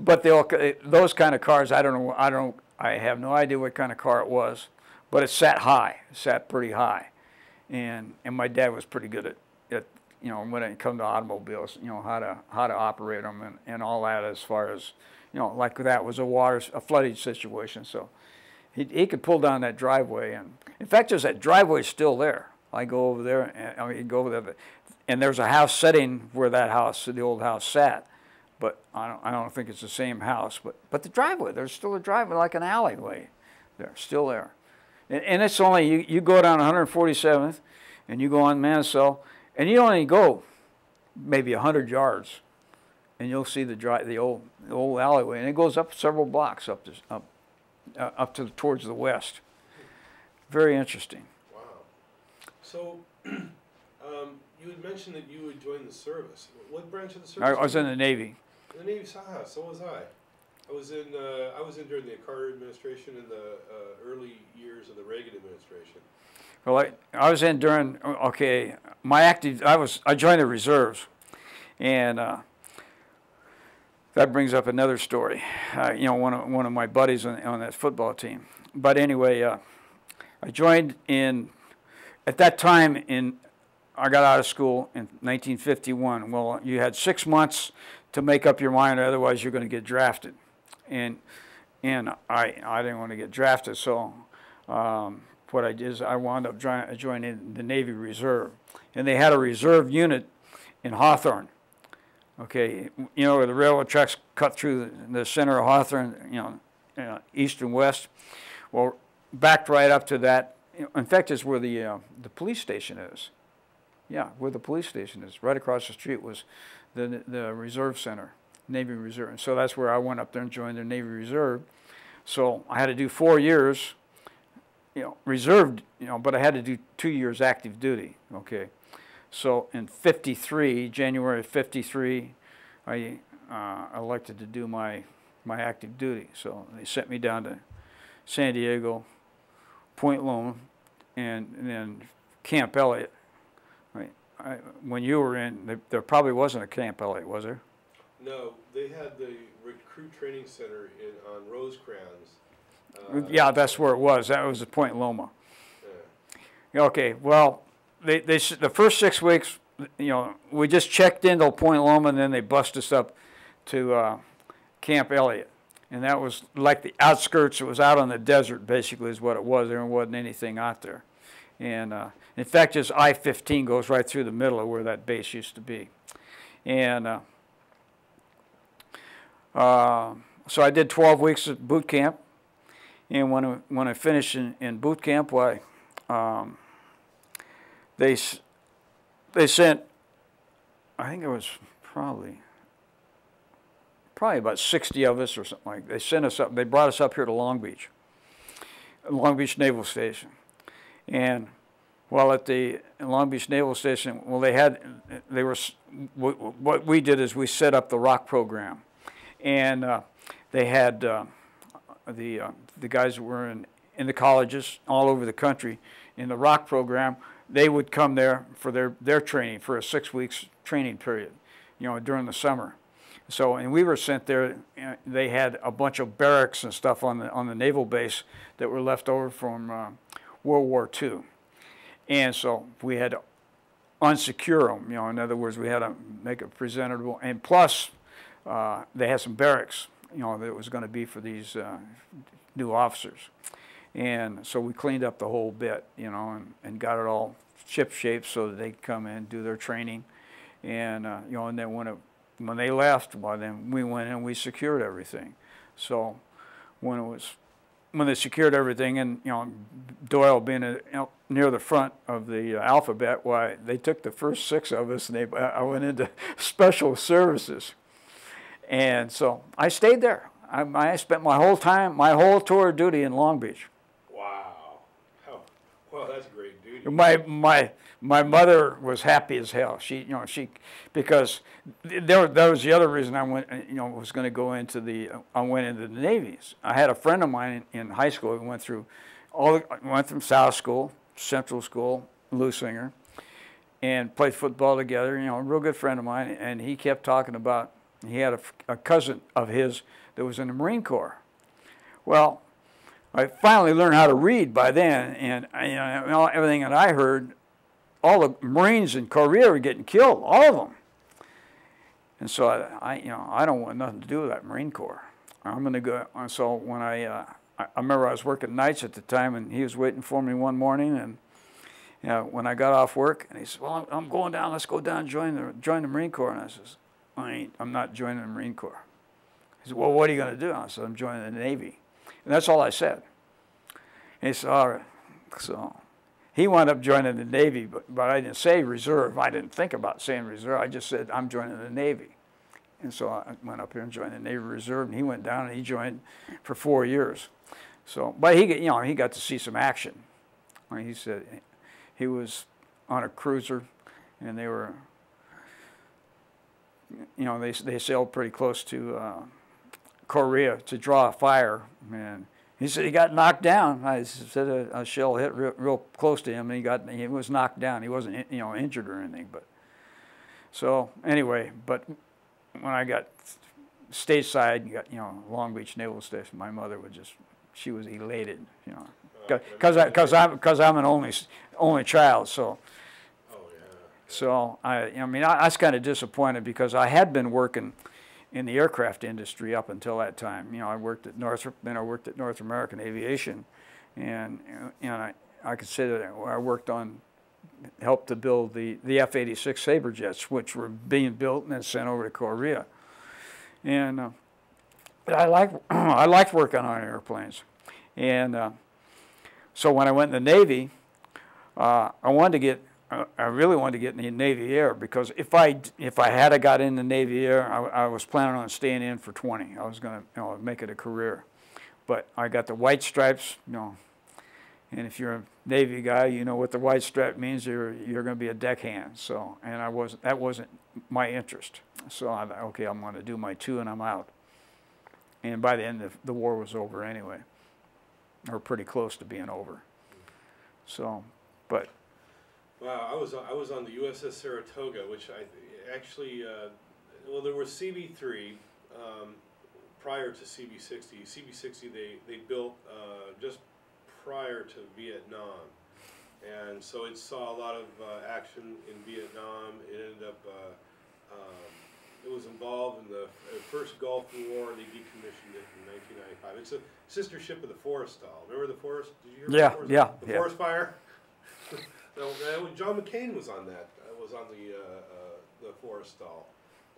But they all, those kind of cars, I don't know, I don't, I have no idea what kind of car it was, but it sat high, it sat pretty high, and and my dad was pretty good at, at you know when it come to automobiles, you know how to how to operate them and, and all that as far as you know like that was a water a flooding situation, so he he could pull down that driveway and in fact there's that driveway still there. I go over there and I mean go over there, and there's a house setting where that house the old house sat but I don't, I don't think it's the same house. But, but the driveway, there's still a driveway, like an alleyway there, still there. And, and it's only, you, you go down 147th and you go on Mansel, and you only go maybe 100 yards, and you'll see the, dri- the, old, the old alleyway. And it goes up several blocks up, this, up, uh, up to towards the west. Very interesting. Wow. So, um, you had mentioned that you would join the service. What branch of the service? I, I was in the Navy. The Navy Saha, so was I. I was in, uh, I was in during the Carter administration in the uh, early years of the Reagan administration. Well, I, I was in during, okay, my active, I was, I joined the reserves. And uh, that brings up another story. Uh, you know, one of, one of my buddies on, on that football team. But anyway, uh, I joined in, at that time, in, I got out of school in 1951. Well, you had six months to make up your mind, otherwise you're going to get drafted. And, and I, I didn't want to get drafted, so um, what I did is I wound up joining the Navy Reserve. And they had a reserve unit in Hawthorne. Okay, you know where the railroad tracks cut through the, center of Hawthorne, you know, know, east and west. Well, backed right up to that. In fact, is where the uh, the police station is. Yeah, where the police station is. Right across the street was the the reserve center, Navy Reserve. And so that's where I went up there and joined the Navy Reserve. So I had to do four years, you know, reserved, you know, but I had to do two years active duty. Okay. So in 53, January of 53, I uh, elected to do my, my active duty. So they sent me down to San Diego, Point Loma, and, and then Camp Elliott. I, when you were in, there, there probably wasn't a Camp Elliott, was there? No, they had the recruit training center in on Rosecrans Uh, Yeah, that's where it was. That was the Point Loma. yeah. Okay, well, they, they, the first six weeks, you know, we just checked into Point Loma and then they bust us up to, uh, Camp Elliott. And that was like the outskirts, it was out on the desert basically is what it was. There wasn't anything out there. And, uh, in fact, just I-15 goes right through the middle of where that base used to be. And, uh, uh, so I did 12 weeks of boot camp. And when I, when I finished in, in boot camp, why, um, they they sent I think it was probably probably about 60 of us or something like they sent us up they brought us up here to Long Beach Long Beach Naval Station and while at the Long Beach Naval Station well they had they were what we did is we set up the rock program. And uh, they had uh, the uh, the guys that were in in the colleges all over the country in the rock program they would come there for their their training for a six weeks training period you know during the summer. So and we were sent there uh, they had a bunch of barracks and stuff on the on the naval base that were left over from uh, World War II and so we had to unsecure them you know in other words we had to make it presentable and plus uh, they had some barracks, you know, that was going to be for these uh, new officers. And so we cleaned up the whole bit, you know, and, and got it all ship shape so that they could come in, do their training. And, uh, you know, and then when, it, when they left, well, then we went and we secured everything. So when it was, when they secured everything and, you know, Doyle being a, know, near the front of the uh, alphabet, why, they took the first six of us and they, I went into special services. And so I stayed there. I, I spent my whole time, my whole tour of duty in Long Beach. Wow. How, well, that's great duty. My my my mother was happy as hell. She you know she because there that was the other reason I went uh, you know was going to go into the uh, I went into the Navy. I had a friend of mine in, in high school who went through all uh, went from South School, Central School, Leuzinger, and played football together. You know, a real good friend of mine, and he kept talking about he had a, a cousin of his that was in the Marine Corps. Well, I finally learned how to read by then, and you know everything that I heard, all the Marines in Korea were getting killed, all of them. And so I, I you know, I don't want nothing to do with that Marine Corps. I'm going to go. and So when I, uh, I, remember I was working nights at the time, and he was waiting for me one morning, and you know, when I got off work, and he said, "Well, I'm going down. Let's go down and join the join the Marine Corps." And I says, "I ain't. I'm not joining the Marine Corps." He said, "Well, what are you going to do?" I said, "I'm joining the Navy," and that's all I said. And he said, "All right." So he wound up joining the Navy, but, but I didn't say reserve. I didn't think about saying reserve. I just said, I'm joining the Navy. And so I went up here and joined the Navy Reserve, and he went down and he joined for four years. So, but he, you know, he got to see some action. I mean, he said he was on a cruiser, and they were, you know, they they sailed pretty close to uh, Korea to draw a fire, and he said he got knocked down. I said a, a shell hit real, real close to him, and he got he was knocked down. He wasn't you know injured or anything, but so anyway, but when I got stateside, you got you know Long Beach Naval Station, my mother was just she was elated, you know, oh, because because I'm because I'm an only only child, so. Oh, yeah. So I, I mean, I, I was kind of disappointed because I had been working in the aircraft industry up until that time. You know, I worked at Northrop, then I worked at North American Aviation, and and I, I could say that I worked on, helped to build the the F-86 Sabre jets, which were being built and then sent over to Korea, and uh, I like I liked working on airplanes, and uh, so when I went in the Navy, uh, I wanted to get I really wanted to get in the Navy Air because if I if I had got in the Navy Air, I, I was planning on staying in for 20. I was going to you know make it a career, but I got the white stripes, you know. And if you're a Navy guy, you know what the white stripe means. You're you're going to be a deckhand. So and I wasn't that wasn't my interest. So I thought, okay, I'm going to do my two and I'm out. And by the end, the, the war was over anyway, or pretty close to being over. So, but Wow, I was I was on the USS Saratoga, which I actually uh, well there was CV three, um, prior to CV60. CV60 they, they built uh, just prior to Vietnam. And so it saw a lot of uh, action in Vietnam. It ended up, uh, um, it was involved in the first Gulf War. And they decommissioned it in 1995. It's a sister ship of the Forrestal. Remember the Forest? Did you hear Yeah, the Forest? yeah, The yeah. Forest Fire? uh, John McCain was on that, uh, was on the, uh, uh, the Forrestal.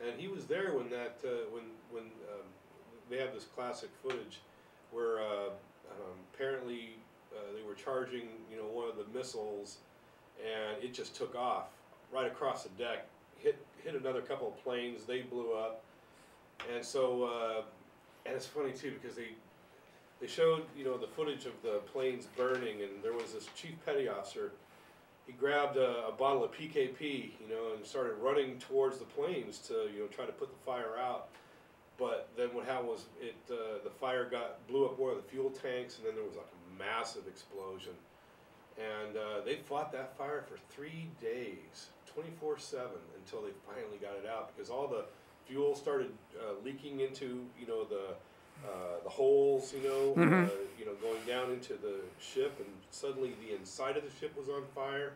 And he was there when that, uh, when, when, um, they have this classic footage where, um, apparently, they were charging, you know, one of the missiles and it just took off right across the deck, hit, hit another couple of planes, they blew up. And so, and it's funny too, because they, they showed, you know, the footage of the planes burning and there was this chief petty officer he grabbed a, a bottle of PKP, you know, and started running towards the planes to, you know, try to put the fire out. But then what happened was it, uh, the fire got blew up one of the fuel tanks, and then there was like a massive explosion. And uh, they fought that fire for three days, 24/7, until they finally got it out because all the fuel started uh, leaking into, you know, the uh, the holes, you know, uh, you know, going down into the ship, and suddenly the inside of the ship was on fire.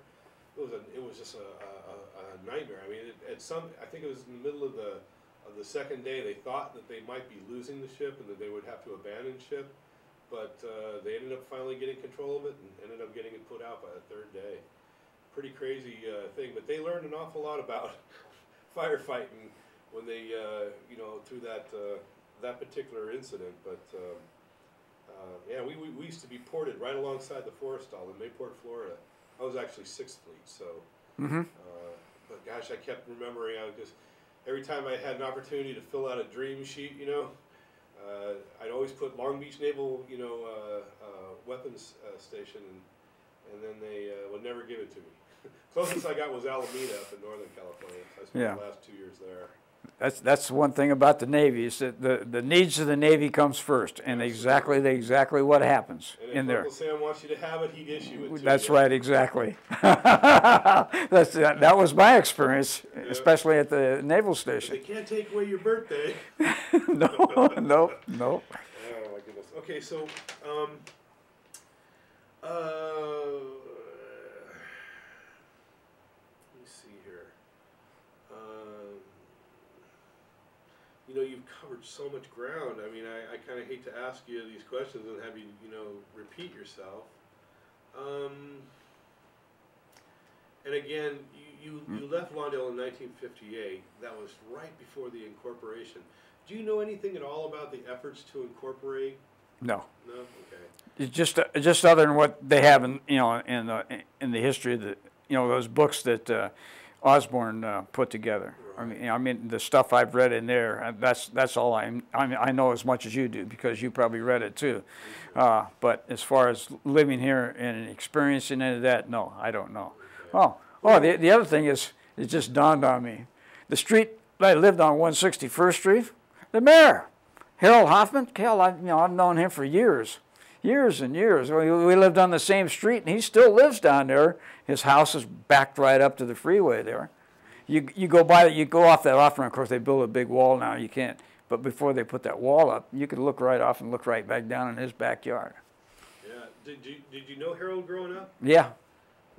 It was a, it was just a, a, a nightmare. I mean, it, at some, I think it was in the middle of the of the second day. They thought that they might be losing the ship and that they would have to abandon ship, but uh, they ended up finally getting control of it and ended up getting it put out by the third day. Pretty crazy uh, thing, but they learned an awful lot about firefighting when they, uh, you know, through that uh, that particular incident. But um, uh, yeah, we, we, we used to be ported right alongside the Forrestal in Mayport, Florida. I was actually Sixth Fleet, so. Mhm. Uh, but gosh, I kept remembering. I just every time I had an opportunity to fill out a dream sheet, you know, uh, I'd always put Long Beach Naval, you know, uh, uh, weapons uh, station, and and then they uh, would never give it to me. Closest I got was Alameda up in Northern California. I spent Yeah. the last two years there. That's, that's one thing about the Navy, is that the, the needs of the Navy comes first, and exactly, the exactly what happens And in if there. Uncle Sam wants you to have it, he'd issue it to That's you. right, exactly. That's, that, that was my experience, especially at the naval Station. They can't take away your birthday. No, no, no. Oh my goodness. Okay, so um, uh, let me see here. Um, you know, you've covered so much ground. I mean, I, I kind of hate to ask you these questions and have you, you know, repeat yourself. Um, and again, you, you, you left Lawndale in 1958. That was right before the incorporation. Do you know anything at all about the efforts to incorporate? No. No? Okay. It's just, uh, just other than what they have in, you know, in the, in the history of the, you know, those books that uh, Osborne uh, put together. I mean, I mean, the stuff I've read in there, uh, that's, that's all I'm, I mean, I know as much as you do because you probably read it too. Uh, but as far as living here and experiencing any of that, no, I don't know. Oh, oh, the, the other thing is, it just dawned on me. The street I lived on, 161st Street, the mayor, Harold Hoffman, hell, I, you know, I've known him for years, years and years. We, we lived on the same street, and he still lives down there. His house is backed right up to the freeway there. You, you go by, you go off that off, and of course they built a big wall now. You can't. But before they put that wall up, you could look right off and look right back down in his backyard. Yeah. Did you, did you know Harold growing up? Yeah.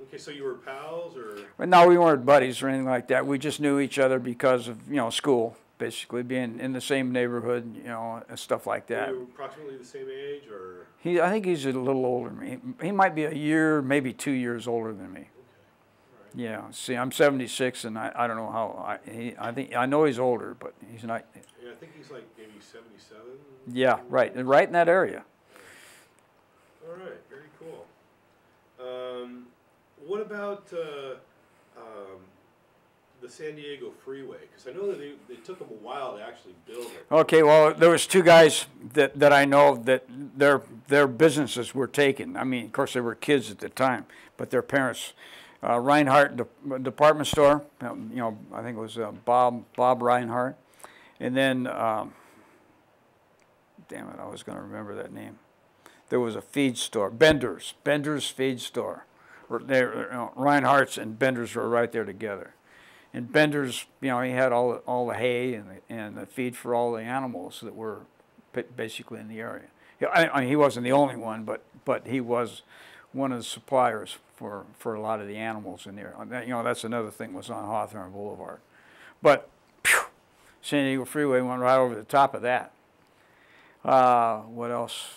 Okay, so you were pals or? No, we weren't buddies or anything like that. We just knew each other because of you know school, basically being in the same neighborhood, you know, and stuff like Were that. you approximately the same age or? He, I think he's a little older than me. He might be a year, maybe two years older than me. Yeah. See, I'm 76, and I, I don't know how. I, he, I think I know he's older, but he's not. Yeah, I think he's like maybe 77. Yeah, right, right in that area. All right, very cool. Um, what about uh, um, the San Diego Freeway? Because I know that they, it took them a while to actually build it. Okay, well, there was two guys that, that I know that their their businesses were taken. I mean, of course, they were kids at the time, but their parents, uh, Reinhardt De- Department Store, you know, I think it was uh, Bob Bob Reinhardt, and then, um, damn it, I was going to remember that name. There was a feed store, Bender's, Bender's Feed Store. Or There, you know, Reinhardt's and Bender's were right there together. And Bender's, you know, he had all the, all the hay and the, and the feed for all the animals that were basically in the area. I, I mean, he wasn't the only one, but, but he was one of the suppliers for, for a lot of the animals in there. You know, that's another thing was on Hawthorne Boulevard. But phew, San Diego Freeway went right over the top of that. Uh, what else?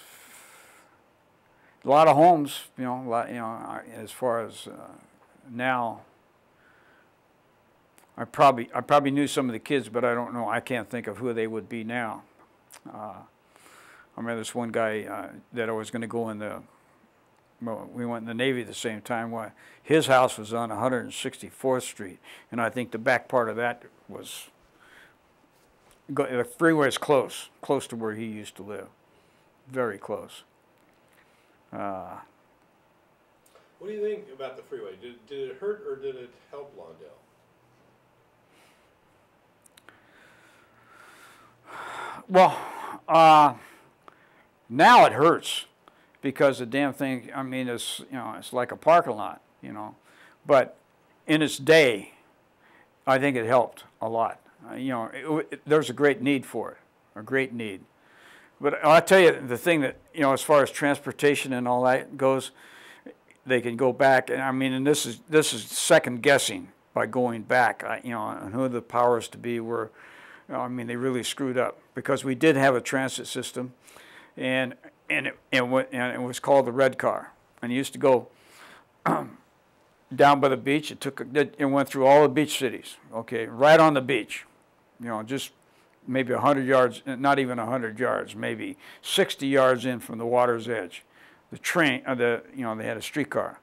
A lot of homes, you know, lot, you know, as far as uh, now. I probably I probably knew some of the kids, but I don't know. I can't think of who they would be now. Uh, I remember this one guy uh, that I was going to go in the. Well, we went in the Navy at the same time. Why his house was on 164th Street, and I think the back part of that was. The freeway is close, close to where he used to live, very close. Uh, What do you think about the freeway? Did, did it hurt or did it help Lawndale? Well, uh, now it hurts because the damn thing. I mean, it's you know, it's like a parking lot, you know. But in its day, I think it helped a lot. Uh, you know, it, it, there's a great need for it, a great need. But I'll tell you the thing that you know, as far as transportation and all that goes, they can go back. And I mean, and this is this is second guessing by going back. I, you know, and who the powers to be were. You know, I mean, they really screwed up because we did have a transit system, and and it, and, and it was called the red car, and it used to go down by the beach. It took it went through all the beach cities. Okay, right on the beach, you know, just maybe hundred yards, not even hundred yards, maybe sixty yards in from the water's edge. The train, uh, the you know, they had a streetcar,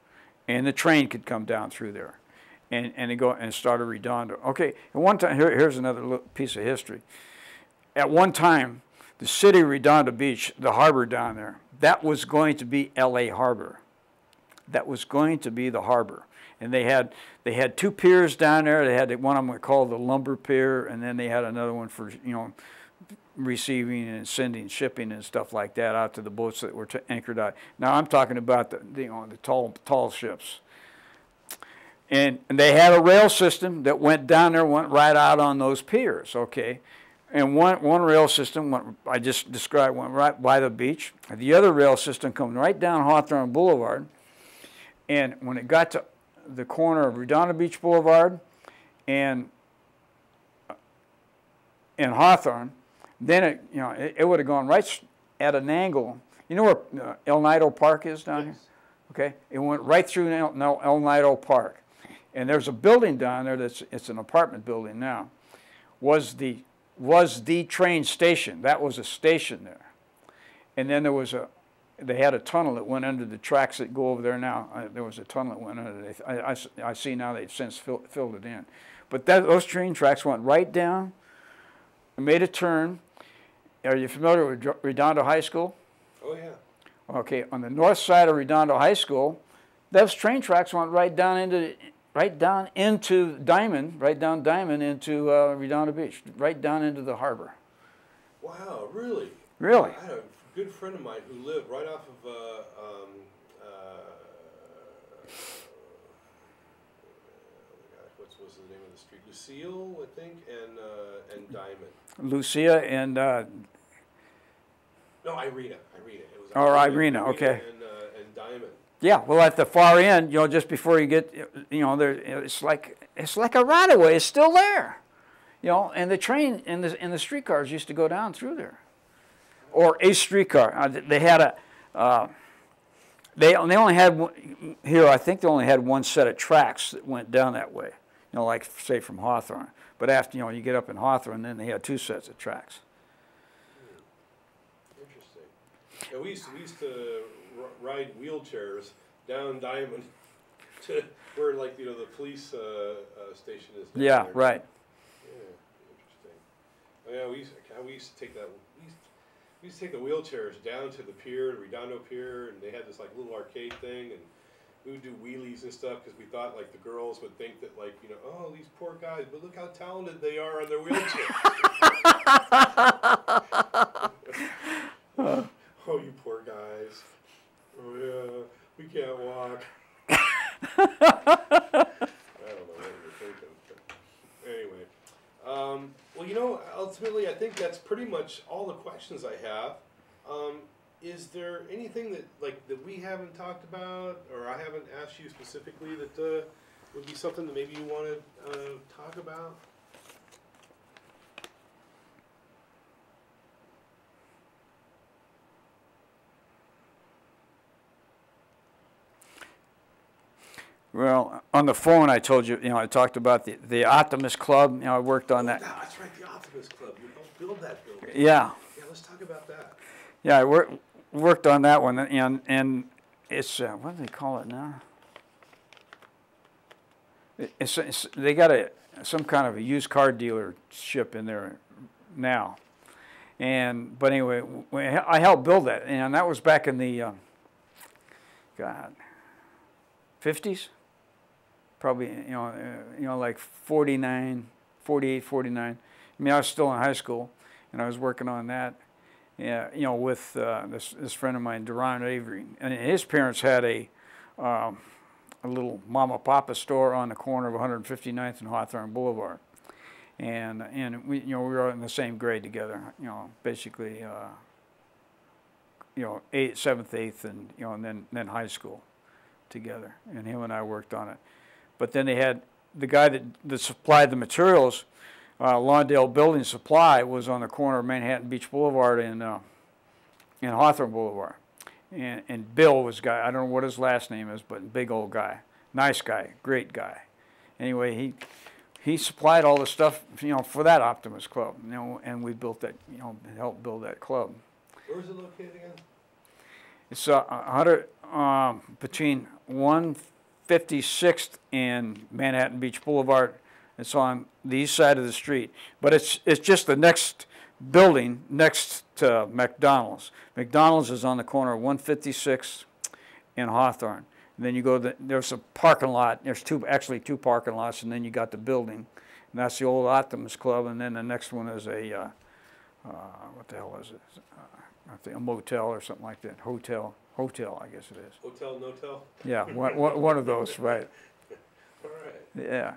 and the train could come down through there and, and they go and start a redondo. Okay, at one time, here, here's another piece of history. At one time, the city of Redondo Beach, the harbor down there, that was going to be L.A. Harbor. That was going to be the harbor, and they had they had two piers down there. They had one of them called the lumber pier, and then they had another one for you know receiving and sending shipping and stuff like that out to the boats that were anchored out. Now I'm talking about the, the you know the tall tall ships. And, and they had a rail system that went down there, went right out on those piers, okay? And one, one rail system, went, I just described, went right by the beach. The other rail system coming right down Hawthorne Boulevard. And when it got to the corner of Redondo Beach Boulevard and, and Hawthorne, then it, you know, it, it would have gone right at an angle. You know where uh, El Nido Park is down here? Okay, it went right through El, El, El Nido Park. And there's a building down there that's, it's an apartment building now, was the, was the train station. That was a station there. And then there was a, they had a tunnel that went under the tracks that go over there now. Uh, there was a tunnel that went under. I, I I see now they've since fill, filled it in. But that, those train tracks went right down, and made a turn. Are you familiar with Redondo High School? Oh, yeah. Okay, on the north side of Redondo High School, those train tracks went right down into, right down into Diamond, right down Diamond into uh, Redondo Beach, right down into the harbor. Wow, really? Really? I had a good friend of mine who lived right off of, uh, um, uh, oh what's, what's the name of the street? Lucille, I think, and, uh, and Diamond. Lucia and uh, No, Irena, Irena. It was Oh, Irena, okay. And, uh, and Diamond. Yeah, well, at the far end, you know, just before you get, you know, there, it's like it's like a right of way. It's still there, you know, and the train and the and the streetcars used to go down through there, or a streetcar. Uh, they had a. Uh, they, they only had one, here. I think they only had one set of tracks that went down that way. You know, like say from Hawthorne. But after you know you get up in Hawthorne, then they had two sets of tracks. Interesting. Yeah, we used to, we used to ride wheelchairs down Diamond to where like, you know, the police, uh, uh, station is. Yeah, there. right. Yeah, interesting. Oh, yeah, we used, God, we used to take that, we used, we used to take the wheelchairs down to the pier, the Redondo Pier, and they had this like little arcade thing, and we would do wheelies and stuff, cause we thought like the girls would think that like, you know, oh, these poor guys, but look how talented they are on their wheelchair. oh, you poor guys. Oh yeah, we can't walk. I don't know what you're thinking. Anyway, um, well, you know, ultimately, I think that's pretty much all the questions I have. Um, is there anything that like that we haven't talked about, or I haven't asked you specifically that uh, would be something that maybe you want to uh, talk about? Well, on the phone, I told you, you know, I talked about the, the Optimist Club, you know, I worked on that. Yeah, that's right, the Optimist Club. You helped build that building. Yeah, Yeah, let's talk about that. yeah, I worked, worked on that one, and, and it's, uh, what do they call it now? It's, it's, they got a, some kind of a used car dealership in there now. And, but anyway, I helped build that, and that was back in the, um, God, fifties? Probably, you know, uh, you know, like 49, 48, 49. I mean, I was still in high school, and I was working on that. Yeah, you know, with uh, this this friend of mine, Duran Avery, and his parents had a um, a little mama papa store on the corner of 159th and Hawthorne Boulevard, and and we you know we were in the same grade together. You know, basically, uh, you know, eighth, seventh, eighth, and you know, and then then high school together, and him and I worked on it. But then they had the guy that, that supplied the materials, uh, Lawndale Building Supply, was on the corner of Manhattan Beach Boulevard and uh, and Hawthorne Boulevard. And, and Bill was guy. I don't know what his last name is, but big old guy, nice guy, great guy. Anyway, he he supplied all the stuff you know for that Optimist Club, you know, and we built that, you know, helped build that club. Where is it located again? It's uh, hundred, um, between one fifty-sixth and Manhattan Beach Boulevard. It's on the east side of the street, but it's, it's just the next building next to McDonald's. McDonald's is on the corner of one fifty-sixth and Hawthorne. And then you go, the, there's a parking lot, there's two, actually two parking lots, and then you got the building. And that's the old Optimist Club, and then the next one is a, uh, uh, what the hell is it? Uh, I think a motel or something like that, hotel, hotel, I guess it is. Hotel, no-tel? Yeah, one, one, one of those, right, All right. yeah.